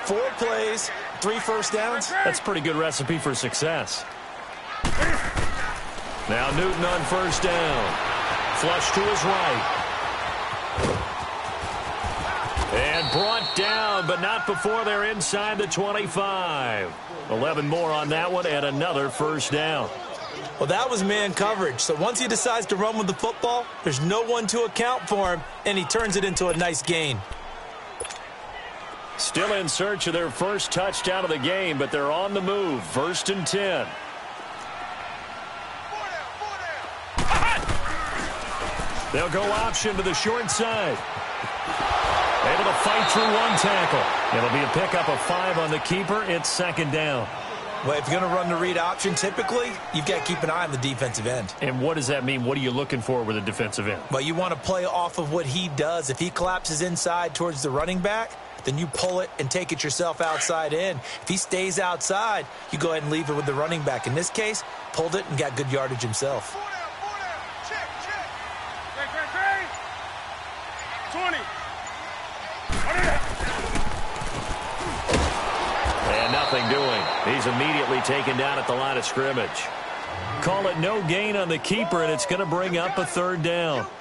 Four plays, three first downs. That's a pretty good recipe for success. Now Newton on first down. Flush to his right. And brought down, but not before they're inside the 25. 11 more on that one and another first down. Well, that was man coverage. So once he decides to run with the football, there's no one to account for him, and he turns it into a nice gain. Still in search of their first touchdown of the game, but they're on the move. First and 10. They'll go option to the short side. Able to fight through one tackle. It'll be a pickup of five on the keeper. It's second down. Well, if you're going to run the read option, typically, you've got to keep an eye on the defensive end. And what does that mean? What are you looking for with a defensive end? Well, you want to play off of what he does. If he collapses inside towards the running back, then you pull it and take it yourself outside in. If he stays outside, you go ahead and leave it with the running back. In this case, pulled it and got good yardage himself. 20. And nothing doing. He's immediately taken down at the line of scrimmage. Call it no gain on the keeper, and it's going to bring up a third down.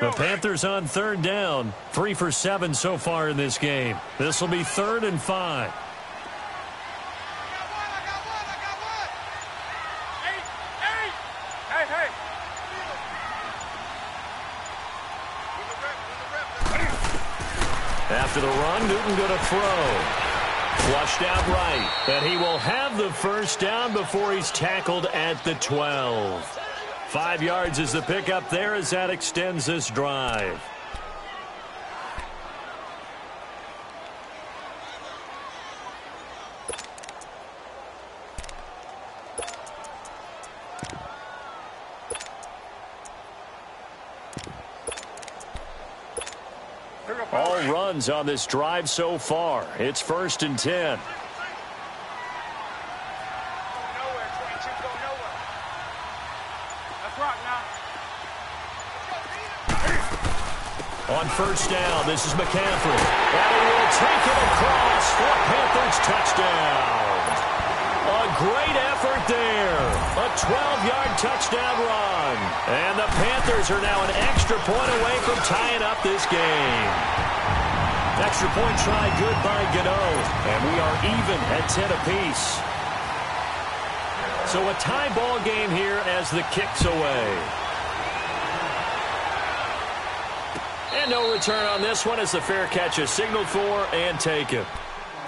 The Panthers on third down. Three for seven so far in this game. This will be third and five. Hey, hey. After the run, Newton going to throw. Flushed out right. And he will have the first down before he's tackled at the 12. Five yards is the pickup there as that extends this drive. All runs on this drive so far. It's first and 10. Let's rock now. On first down, this is McCaffrey. And he will take it across for a Panthers touchdown. A great effort there. A 12-yard touchdown run. And the Panthers are now an extra point away from tying up this game. Extra point try good by Gano. And we are even at 10 apiece. So a tie ball game here as the kicks away. And no return on this one as the fair catch is signaled for and taken.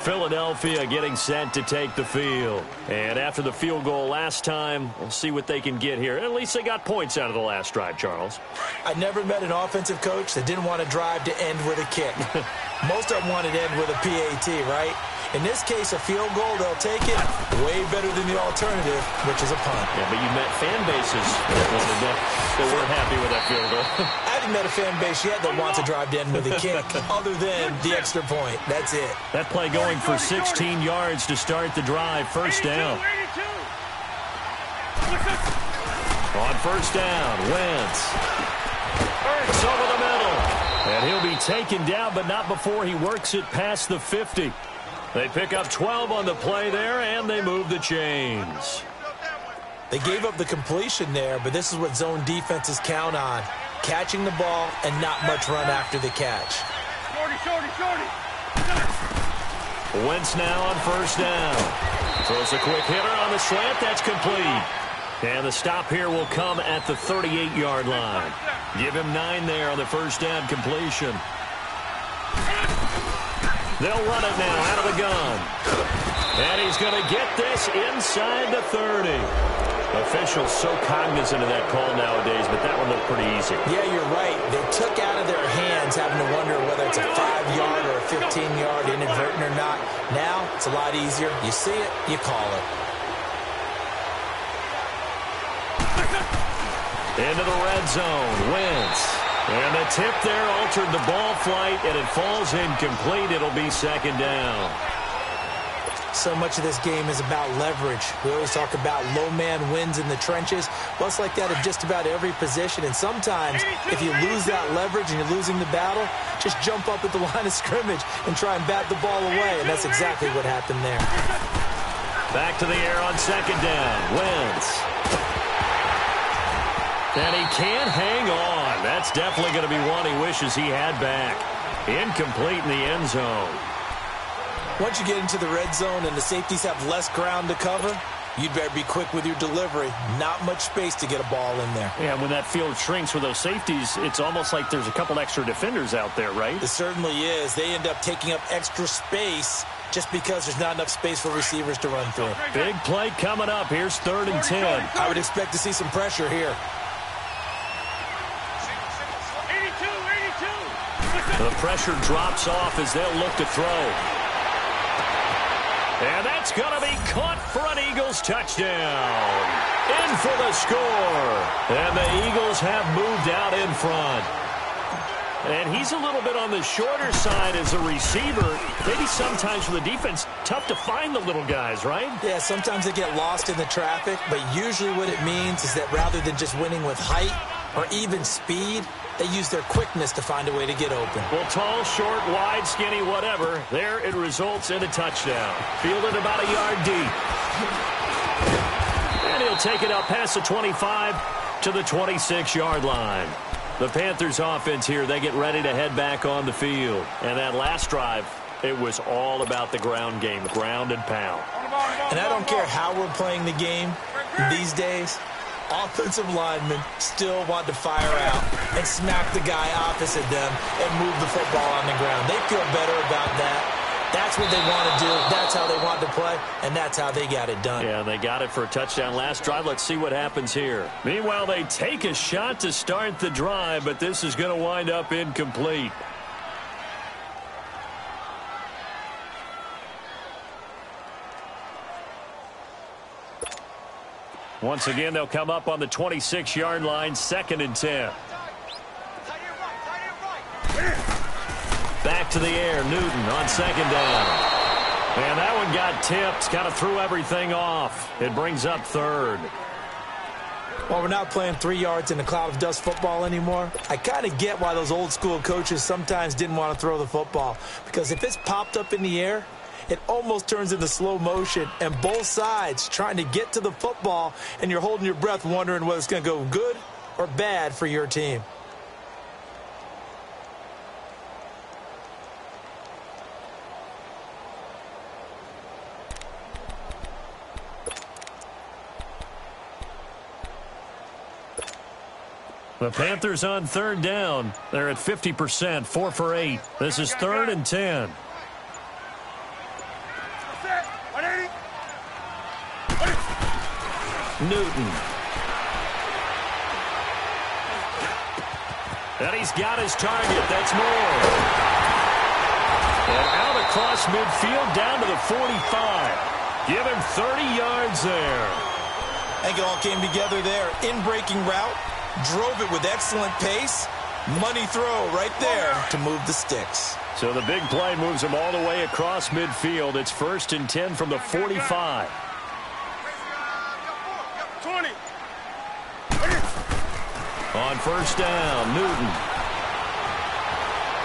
Philadelphia getting set to take the field. And after the field goal last time, we'll see what they can get here. At least they got points out of the last drive, Charles. I never met an offensive coach that didn't want to drive to end with a kick. Most of them wanted to end with a PAT, right? In this case, a field goal, they'll take it way better than the alternative, which is a punt. Yeah, but you met fan bases that, that weren't happy with that field goal. I haven't met a fan base yet that wants to drive to end with a kick other than the extra point. That's it. that play going for 16 yards to start the drive. First down. On first down, Wentz. Ertz over the middle. And he'll be taken down, but not before he works it past the 50. They pick up 12 on the play there, and they move the chains. They gave up the completion there, but this is what zone defenses count on. Catching the ball and not much run after the catch. Shorty, shorty, shorty. Wentz now on first down. Throws a quick hitter on the slant. That's complete. And the stop here will come at the 38-yard line. Give him nine there on the first down completion. They'll run it now out of the gun. And he's going to get this inside the 30. Officials so cognizant of that call nowadays, but that one looked pretty easy. Yeah, you're right. They took out of their hands having to wonder whether it's a 5-yard or a 15-yard inadvertent or not. Now, it's a lot easier. You see it, you call it. Into the red zone. Wentz. And the tip there altered the ball flight, and it falls incomplete. It'll be second down. So much of this game is about leverage. We always talk about low man wins in the trenches. Well, it's like that at just about every position. And sometimes, if you lose that leverage and you're losing the battle, just jump up at the line of scrimmage and try and bat the ball away. And that's exactly what happened there. Back to the air on second down. Wentz. And he can't hang on. That's definitely going to be one he wishes he had back. Incomplete in the end zone. Once you get into the red zone and the safeties have less ground to cover, you'd better be quick with your delivery. Not much space to get a ball in there. Yeah, when that field shrinks with those safeties, it's almost like there's a couple extra defenders out there, right? It certainly is. They end up taking up extra space just because there's not enough space for receivers to run through. Big play coming up. Here's third and 10. I would expect to see some pressure here. 82, 82. The pressure drops off as they'll look to throw. And that's going to be caught for an Eagles touchdown. In for the score. And the Eagles have moved out in front. And he's a little bit on the shorter side as a receiver. Maybe sometimes for the defense, tough to find the little guys, right? Yeah, sometimes they get lost in the traffic, but usually what it means is that rather than just winning with height or even speed, they use their quickness to find a way to get open. Well, tall, short, wide, skinny, whatever. There it results in a touchdown. Fielded about a yard deep. And he'll take it up past the 25 to the 26-yard line. The Panthers offense here, they get ready to head back on the field. And that last drive, it was all about the ground game, ground and pound. And I don't care how we're playing the game these days, offensive linemen still want to fire out and smack the guy opposite them and move the football on the ground. They feel better about that. That's what they want to do. That's how they want to play, and that's how they got it done. Yeah, they got it for a touchdown last drive. Let's see what happens here. Meanwhile, they take a shot to start the drive, but this is going to wind up incomplete. Once again, they'll come up on the 26-yard line, second and 10. Back to the air, Newton on second down. And that one got tipped, kind of threw everything off. It brings up third. While we're not playing three yards in a cloud of dust football anymore, I kind of get why those old school coaches sometimes didn't want to throw the football. Because if it's popped up in the air, it almost turns into slow motion, and both sides trying to get to the football, and you're holding your breath wondering whether it's going to go good or bad for your team. The Panthers on third down. They're at 50%, 4 for 8. This is third and 10. Newton. And he's got his target. That's more. And out across midfield down to the 45. Give him 30 yards there. I think it all came together there. In breaking route, drove it with excellent pace. Money throw right there to move the sticks. So the big play moves him all the way across midfield. It's first and 10 from the 45. 20. On first down, Newton.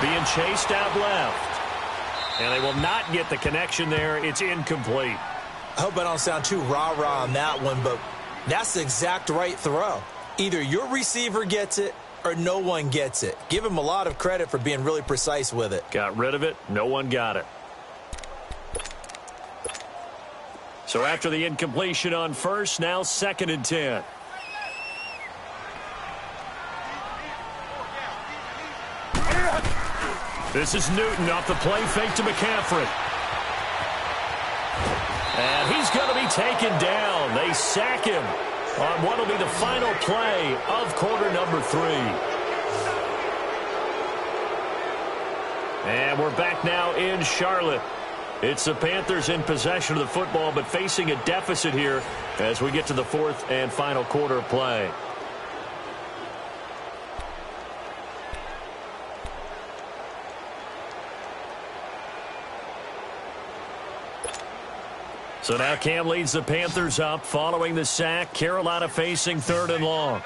Being chased out left. And they will not get the connection there. It's incomplete. I hope I don't sound too rah-rah on that one, but that's the exact right throw. Either your receiver gets it or no one gets it. Give him a lot of credit for being really precise with it. Got rid of it. No one got it. So after the incompletion on first, now second and 10. This is Newton off the play fake to McCaffrey. And he's going to be taken down. They sack him on what will be the final play of quarter number three. And we're back now in Charlotte. It's the Panthers in possession of the football, but facing a deficit here as we get to the fourth and final quarter play. So now Cam leads the Panthers up following the sack. Carolina facing third and long.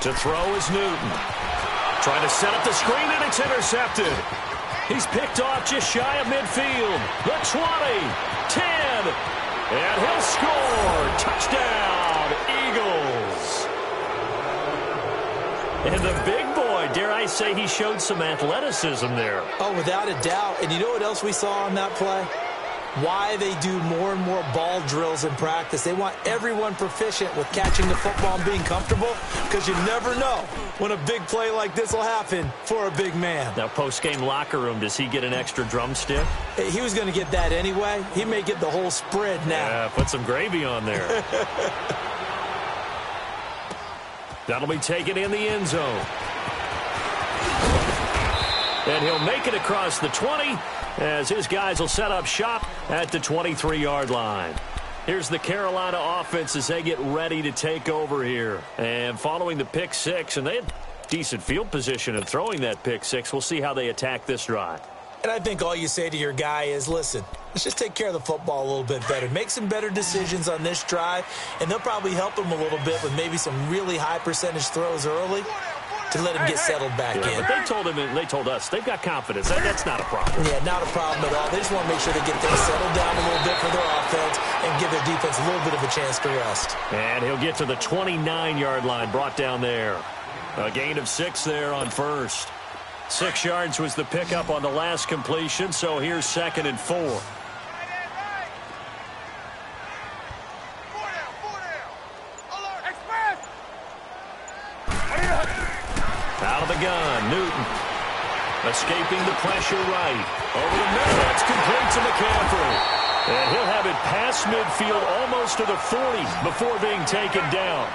To throw is Newton. Trying to set up the screen, and it's intercepted. He's picked off just shy of midfield. The 20, 10, and he'll score. Touchdown, Eagles. And the big boy, dare I say, he showed some athleticism there. Oh, without a doubt. And you know what else we saw on that play? Why they do more and more ball drills in practice. They want everyone proficient with catching the football and being comfortable because you never know when a big play like this will happen for a big man. Now, post-game locker room, does he get an extra drumstick? He was going to get that anyway. He may get the whole spread now. Yeah, put some gravy on there. That'll be taken in the end zone. And he'll make it across the 20 as his guys will set up shop at the 23-yard line. Here's the Carolina offense as they get ready to take over here. And following the pick six, and they had decent field position in throwing that pick six. We'll see how they attack this drive. And I think all you say to your guy is, listen, let's just take care of the football a little bit better. Make some better decisions on this drive, and they'll probably help him a little bit with maybe some really high percentage throws early to let him get settled back yeah, in. But they told him, and they told us, they've got confidence. That, that's not a problem. Yeah, not a problem at all. They just want to make sure they get things settled down a little bit for their offense and give their defense a little bit of a chance to rest. And he'll get to the 29-yard line, brought down there. A gain of six there on first. Six yards was the pickup on the last completion, so here's second and four. Out of the gun, Newton. Escaping the pressure right. Over the middle, that's complete to McCaffrey. And he'll have it past midfield almost to the 40 before being taken down.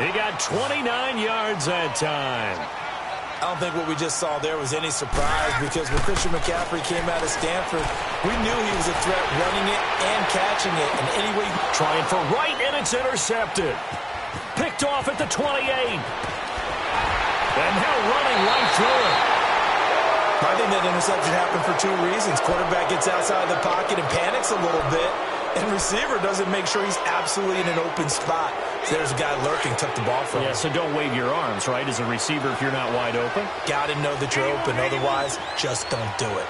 He got 29 yards that time. I don't think what we just saw there was any surprise because when Christian McCaffrey came out of Stanford, we knew he was a threat running it and catching it. And anyway, trying for right, and it's intercepted. Picked off at the 28. And now running right through it. I think that interception happened for two reasons. Quarterback gets outside the pocket and panics a little bit. And receiver doesn't make sure he's absolutely in an open spot. So there's a guy lurking, took the ball from him. yeah, him. so don't wave your arms, right, as a receiver if you're not wide open. Got to know that you're open. Otherwise, just don't do it.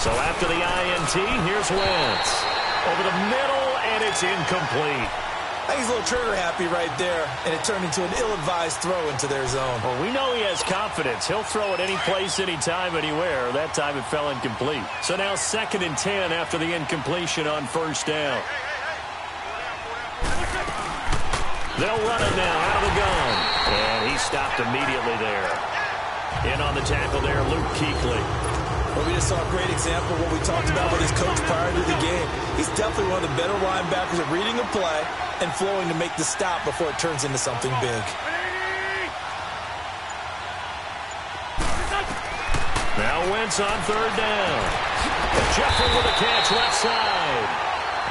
So after the INT, here's Wentz. Over the middle, and it's incomplete. I think he's a little trigger happy right there, and it turned into an ill-advised throw into their zone. Well, we know he has confidence. He'll throw it any place, anytime, anywhere. That time it fell incomplete. So now second and 10 after the incompletion on first down. They'll run it now out of the gun. And he stopped immediately there. In on the tackle there, Luke Kuechly. Well, we just saw a great example of what we talked about with his coach prior to the game. He's definitely one of the better linebackers at reading a play and flowing to make the stop before it turns into something big. Now Wentz on third down. Jeffery with a catch left side.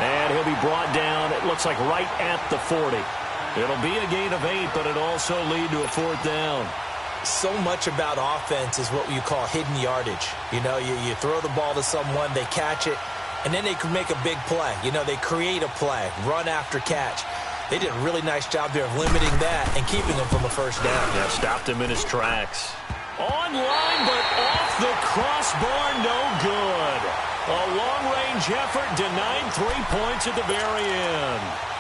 And he'll be brought down, it looks like right at the 40. It'll be a gain of eight, but it'll also lead to a fourth down. So much about offense is what you call hidden yardage. You know, you, you throw the ball to someone, they catch it, and then they can make a big play. You know, they create a play, run after catch. They did a really nice job there of limiting that and keeping him from a first down. Yeah, stopped him in his tracks. Online, but off the crossbar, no good. A long-range effort denied three points at the very end.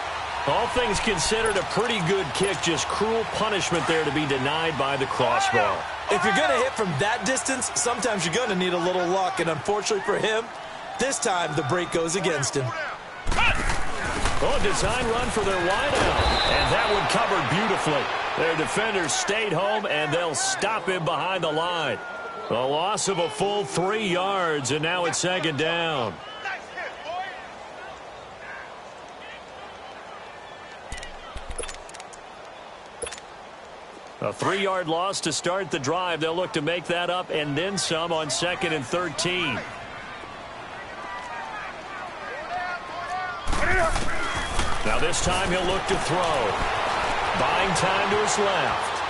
All things considered, a pretty good kick. Just cruel punishment there to be denied by the crossbar. If you're going to hit from that distance, sometimes you're going to need a little luck. And unfortunately for him, this time the break goes against him. Oh, design run for their wideout. And that one covered beautifully. Their defenders stayed home, and they'll stop him behind the line. A loss of a full three yards, and now it's second down. A three-yard loss to start the drive. They'll look to make that up and then some on second and 13. Now this time he'll look to throw. Buying time to his left.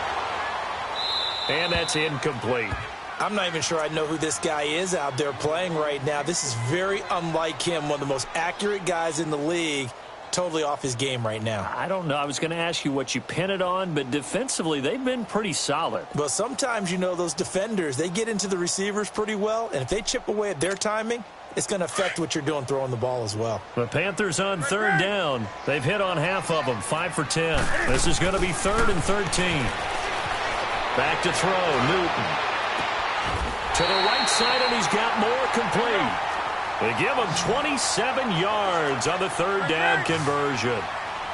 And that's incomplete. I'm not even sure I know who this guy is out there playing right now. This is very unlike him, one of the most accurate guys in the league. Totally off his game right now. I don't know. I was going to ask you what you pin it on, but defensively, they've been pretty solid. Well, sometimes, you know, those defenders, they get into the receivers pretty well, and if they chip away at their timing, it's going to affect what you're doing throwing the ball as well. The Panthers on third down. They've hit on half of them, 5 for 10. This is going to be third and 13. Back to throw, Newton. To the right side, and he's got more complete. They give him 27 yards on the third down conversion.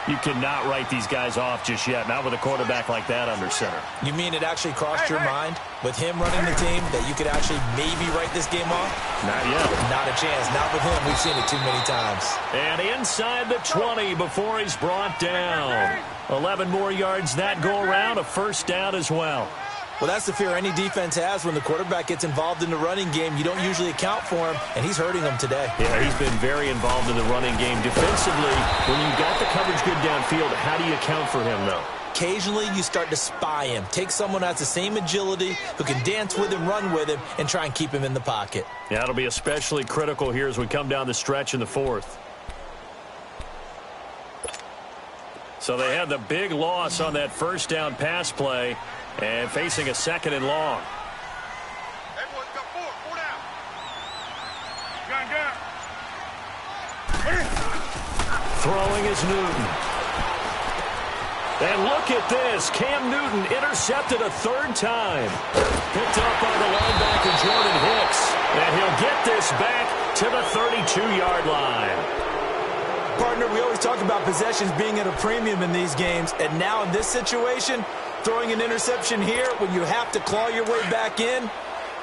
You cannot write these guys off just yet, not with a quarterback like that under center. You mean it actually crossed your mind with him running the team that you could actually maybe write this game off? Not yet. Not a chance. Not with him. We've seen it too many times. And inside the 20 before he's brought down. 11 more yards that go around, a first down as well. Well, that's the fear any defense has when the quarterback gets involved in the running game. You don't usually account for him, and he's hurting them today. Yeah, he's been very involved in the running game. Defensively, when you got the coverage good downfield, how do you account for him, though? Occasionally, you start to spy him. Take someone has the same agility, who can dance with him, run with him, and try and keep him in the pocket. Yeah, it'll be especially critical here as we come down the stretch in the fourth. So they had the big loss on that first down pass play. And facing a second and long. Everyone's got four. Four down. Gun, gun. Throwing is Newton. And look at this. Cam Newton intercepted a third time. Picked up by the linebacker Jordan Hicks. And he'll get this back to the 32-yard line. Partner, we always talk about possessions being at a premium in these games. And now in this situation, throwing an interception here when you have to claw your way back in,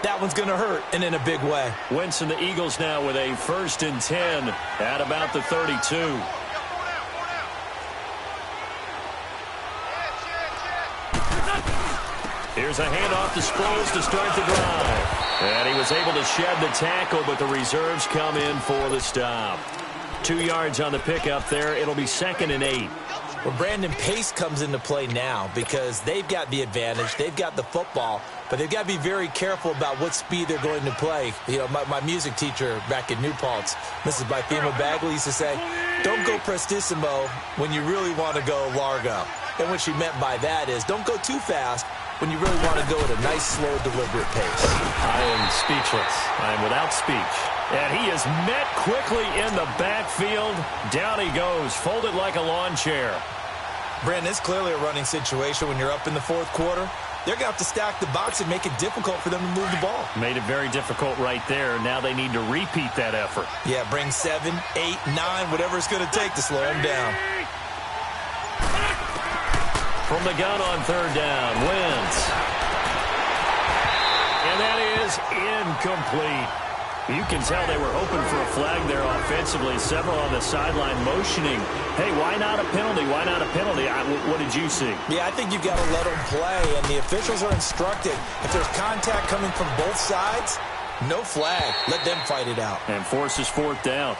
that one's going to hurt, and in a big way. And the Eagles now with a first and 10 at about the 32. Here's a handoff to Sproles to start the drive. And he was able to shed the tackle, but the reserves come in for the stop. Two yards on the pickup there. It'll be second and eight. Well, Brandon Pace comes into play now because they've got the advantage. They've got the football, but they've got to be very careful about what speed they're going to play. You know, my, my music teacher back in New Paltz, Mrs. Bythema Bagley, used to say, don't go prestissimo when you really want to go largo. And what she meant by that is don't go too fast when you really want to go at a nice, slow, deliberate pace. I am speechless. I am without speech. And he is met quickly in the backfield. Down he goes, folded like a lawn chair. Brandon, it's clearly a running situation when you're up in the fourth quarter. They're going to have to stack the box and make it difficult for them to move the ball. Made it very difficult right there. Now they need to repeat that effort. Yeah, bring seven, eight, nine, whatever it's going to take to slow them down. From the gun on third down, Wentz. And that is incomplete. You can tell they were hoping for a flag there offensively. Several on the sideline motioning. Hey, why not a penalty? Why not a penalty? I, what did you see? Yeah, I think you've got to let them play, and the officials are instructed. If there's contact coming from both sides, no flag. Let them fight it out. And forces fourth down.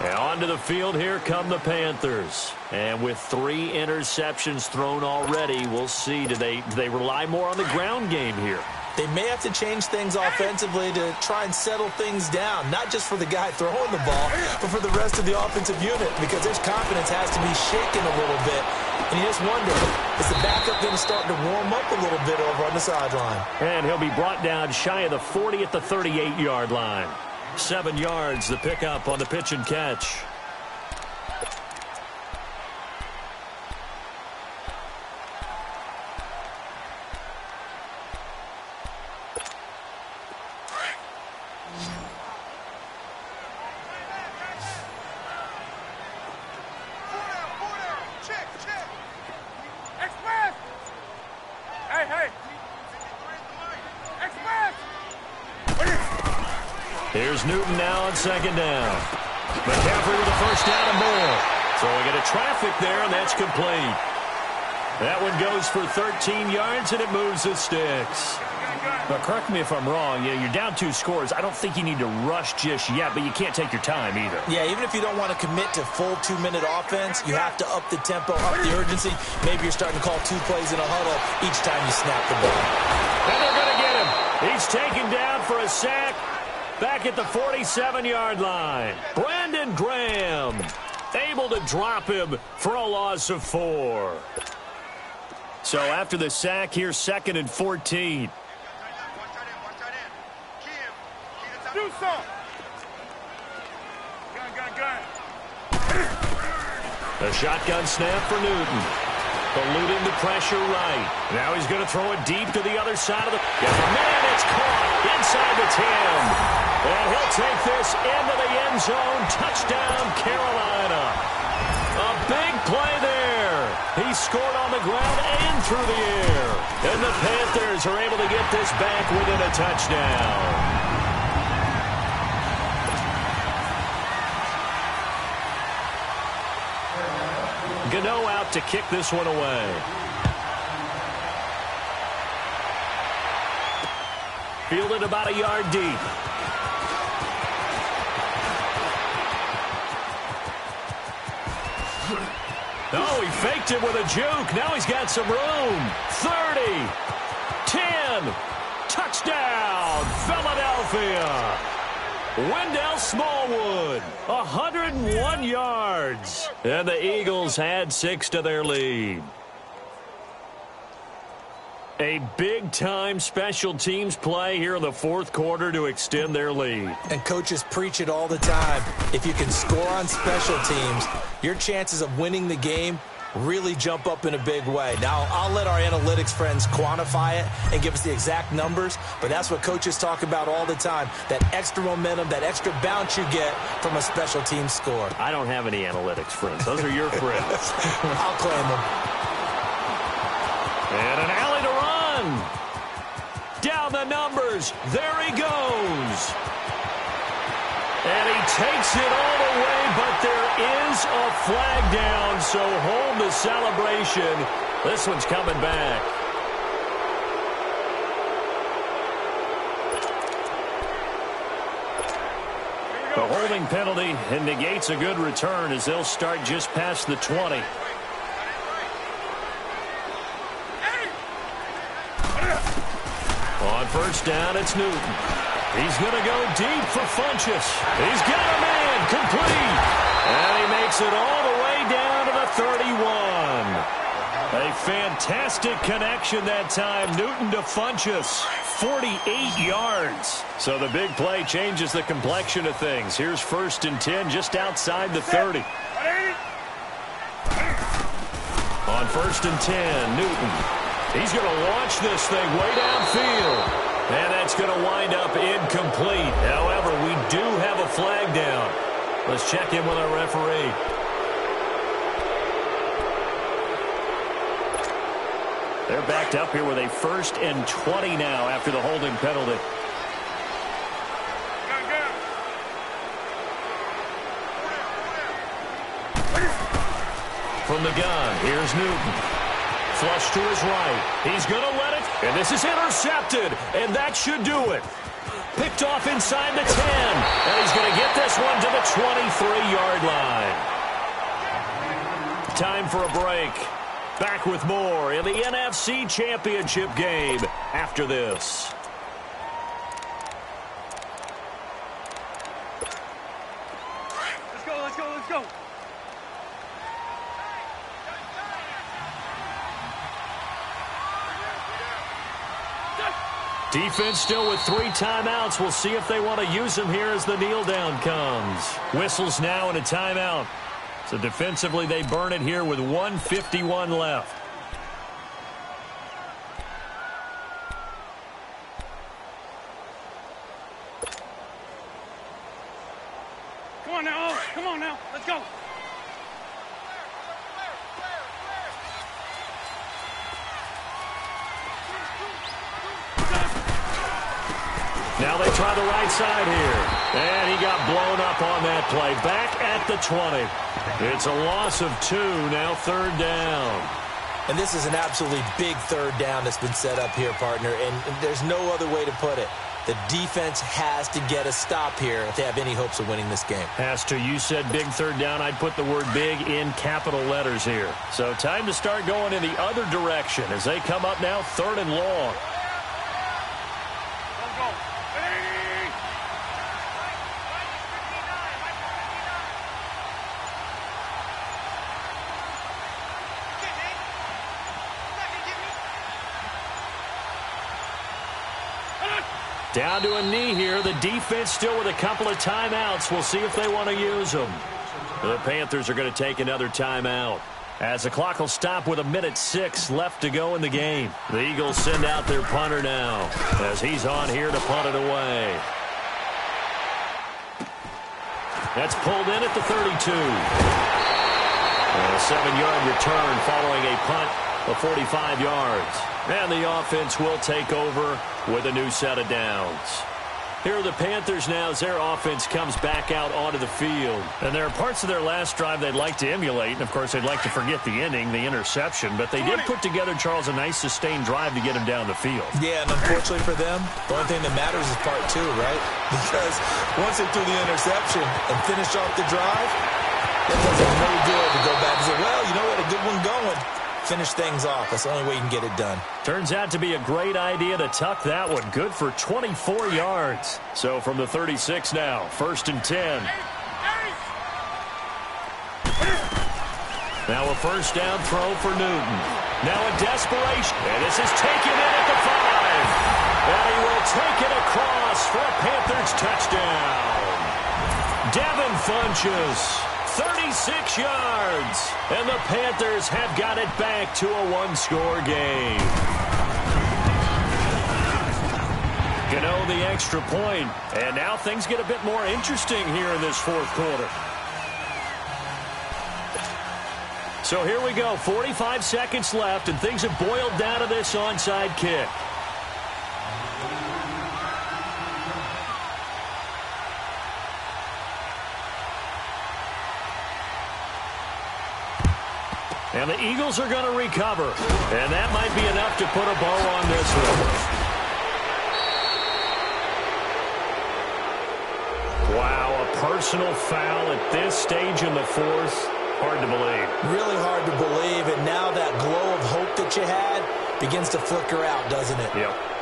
And onto the field, here come the Panthers. And with three interceptions thrown already, we'll see. Do they, do they rely more on the ground game here? They may have to change things offensively to try and settle things down, not just for the guy throwing the ball, but for the rest of the offensive unit, because his confidence has to be shaken a little bit. And you just wonder, is the backup going to start to warm up a little bit over on the sideline? And he'll be brought down shy of the 40 at the 38-yard line. Seven yards, the pickup on the pitch and catch. Here's Newton now on second down. McCaffrey with a first down and more. So we get a traffic there, and that's complete. That one goes for 13 yards, and it moves the sticks. But correct me if I'm wrong. You know, you're down two scores. I don't think you need to rush just yet, but you can't take your time either. Yeah, even if you don't want to commit to full two-minute offense, you have to up the tempo, up the urgency. Maybe you're starting to call two plays in a huddle each time you snap the ball. And they're going to get him. He's taken down for a sack at the 47-yard line. Brandon Graham able to drop him for a loss of four. So after the sack, here, second and 14. Do something. Gun, gun, gun. A shotgun snap for Newton. Eluding the pressure right. Now he's going to throw it deep to the other side of the... Man, it's caught inside the 10. And he'll take this into the end zone. Touchdown, Carolina. A big play there. He scored on the ground and through the air. And the Panthers are able to get this back within a touchdown. Gano out to kick this one away. Fielded about a yard deep. Oh, he faked it with a juke. Now he's got some room. 30, 10, touchdown, Philadelphia. Wendell Smallwood, 101 yards. And the Eagles had six to their lead. A big-time special teams play here in the fourth quarter to extend their lead. And coaches preach it all the time. If you can score on special teams, your chances of winning the game really jump up in a big way. Now, I'll let our analytics friends quantify it and give us the exact numbers, but that's what coaches talk about all the time, that extra momentum, that extra bounce you get from a special team score. I don't have any analytics friends. Those are your friends. I'll claim them. The. There he goes. And he takes it all the way, but there is a flag down, so hold the celebration. This one's coming back. The holding penalty and negates a good return as they'll start just past the 20. On first down, it's Newton. He's going to go deep for Funchess. He's got a man complete. And he makes it all the way down to the 31. A fantastic connection that time. Newton to Funchess. 48 yards. So the big play changes the complexion of things. Here's first and 10 just outside the 30. On first and 10, Newton. He's going to launch this thing way downfield. That's going to wind up incomplete. However, we do have a flag down. Let's check in with our referee. They're backed up here with a first and 20 now after the holding penalty. From the gun, here's Newton. Flush to his right. He's going to let it. And this is intercepted. And that should do it. Picked off inside the 10. And he's going to get this one to the 23-yard line. Time for a break. Back with more in the NFC Championship game after this. Let's go, let's go, let's go. Defense still with three timeouts. We'll see if they want to use them here as the kneel down comes. Whistles now and a timeout. So defensively, they burn it here with 151 left. Come on now. Come on now. Let's go. Now they try the right side here. And he got blown up on that play. Back at the 20. It's a loss of two, now third down. And this is an absolutely big third down that's been set up here, partner, and there's no other way to put it. The defense has to get a stop here if they have any hopes of winning this game. Has to. You said big third down. I'd put the word big in capital letters here. So time to start going in the other direction as they come up now third and long. Down to a knee here. The defense still with a couple of timeouts. We'll see if they want to use them. The Panthers are going to take another timeout. As the clock will stop with a minute six left to go in the game. The Eagles send out their punter now as he's on here to punt it away. That's pulled in at the 32. A seven-yard return following a punt of 45 yards. And the offense will take over with a new set of downs. Here are the Panthers now as their offense comes back out onto the field. And there are parts of their last drive they'd like to emulate. And, of course, they'd like to forget the ending, the interception. But they did put together, Charles, a nice sustained drive to get him down the field. Yeah, and unfortunately for them, the only thing that matters is part two, right? Because once they threw the interception and finished off the drive, that does them no good to go back and say, well, you know, what, a good one going finish things off. That's the only way you can get it done. Turns out to be a great idea to tuck that one. Good for 24 yards. So from the 36 now, first and 10. Now a first down throw for Newton. Now a desperation. And this is taken in at the five. And he will take it across for a Panthers touchdown. Devin Funchess 36 yards. And the Panthers have got it back to a one-score game. Gano the extra point. And now things get a bit more interesting here in this fourth quarter. So here we go. 45 seconds left, and things have boiled down to this onside kick. And the Eagles are going to recover. And that might be enough to put a bow on this one. Wow, a personal foul at this stage in the fourth. Hard to believe. Really hard to believe. And now that glow of hope that you had begins to flicker out, doesn't it? Yep.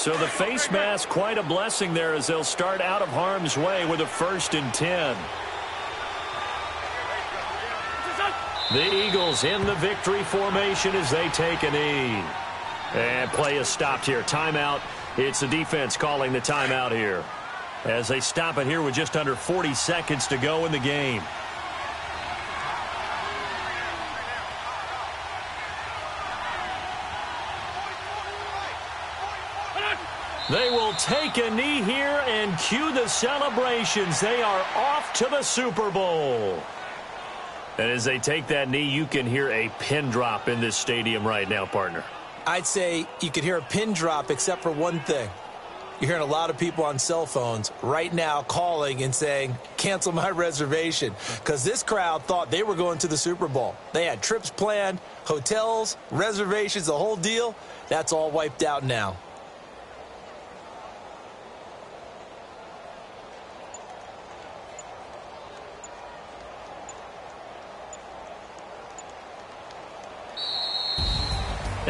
So the face mask, quite a blessing there as they'll start out of harm's way with a first and 10. The Eagles in the victory formation as they take a knee. And play is stopped here. Timeout. It's the defense calling the timeout here. As they stop it here with just under 40 seconds to go in the game. They will take a knee here and cue the celebrations. They are off to the Super Bowl. And as they take that knee, you can hear a pin drop in this stadium right now, partner. I'd say you could hear a pin drop except for one thing. You're hearing a lot of people on cell phones right now calling and saying, cancel my reservation. Because this crowd thought they were going to the Super Bowl. They had trips planned, hotels, reservations, the whole deal. That's all wiped out now.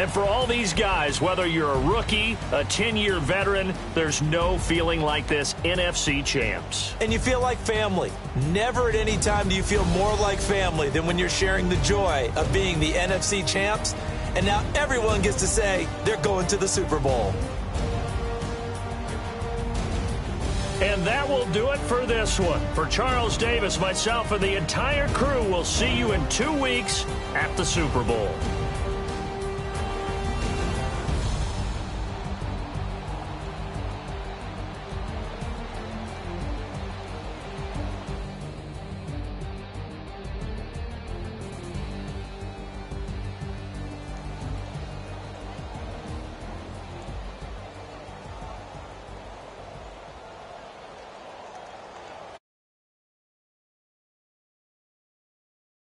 And for all these guys, whether you're a rookie, a 10-year veteran, there's no feeling like this NFC champs. And you feel like family. Never at any time do you feel more like family than when you're sharing the joy of being the NFC champs. And now everyone gets to say they're going to the Super Bowl. And that will do it for this one. For Charles Davis, myself, and the entire crew, we'll see you in two weeks at the Super Bowl.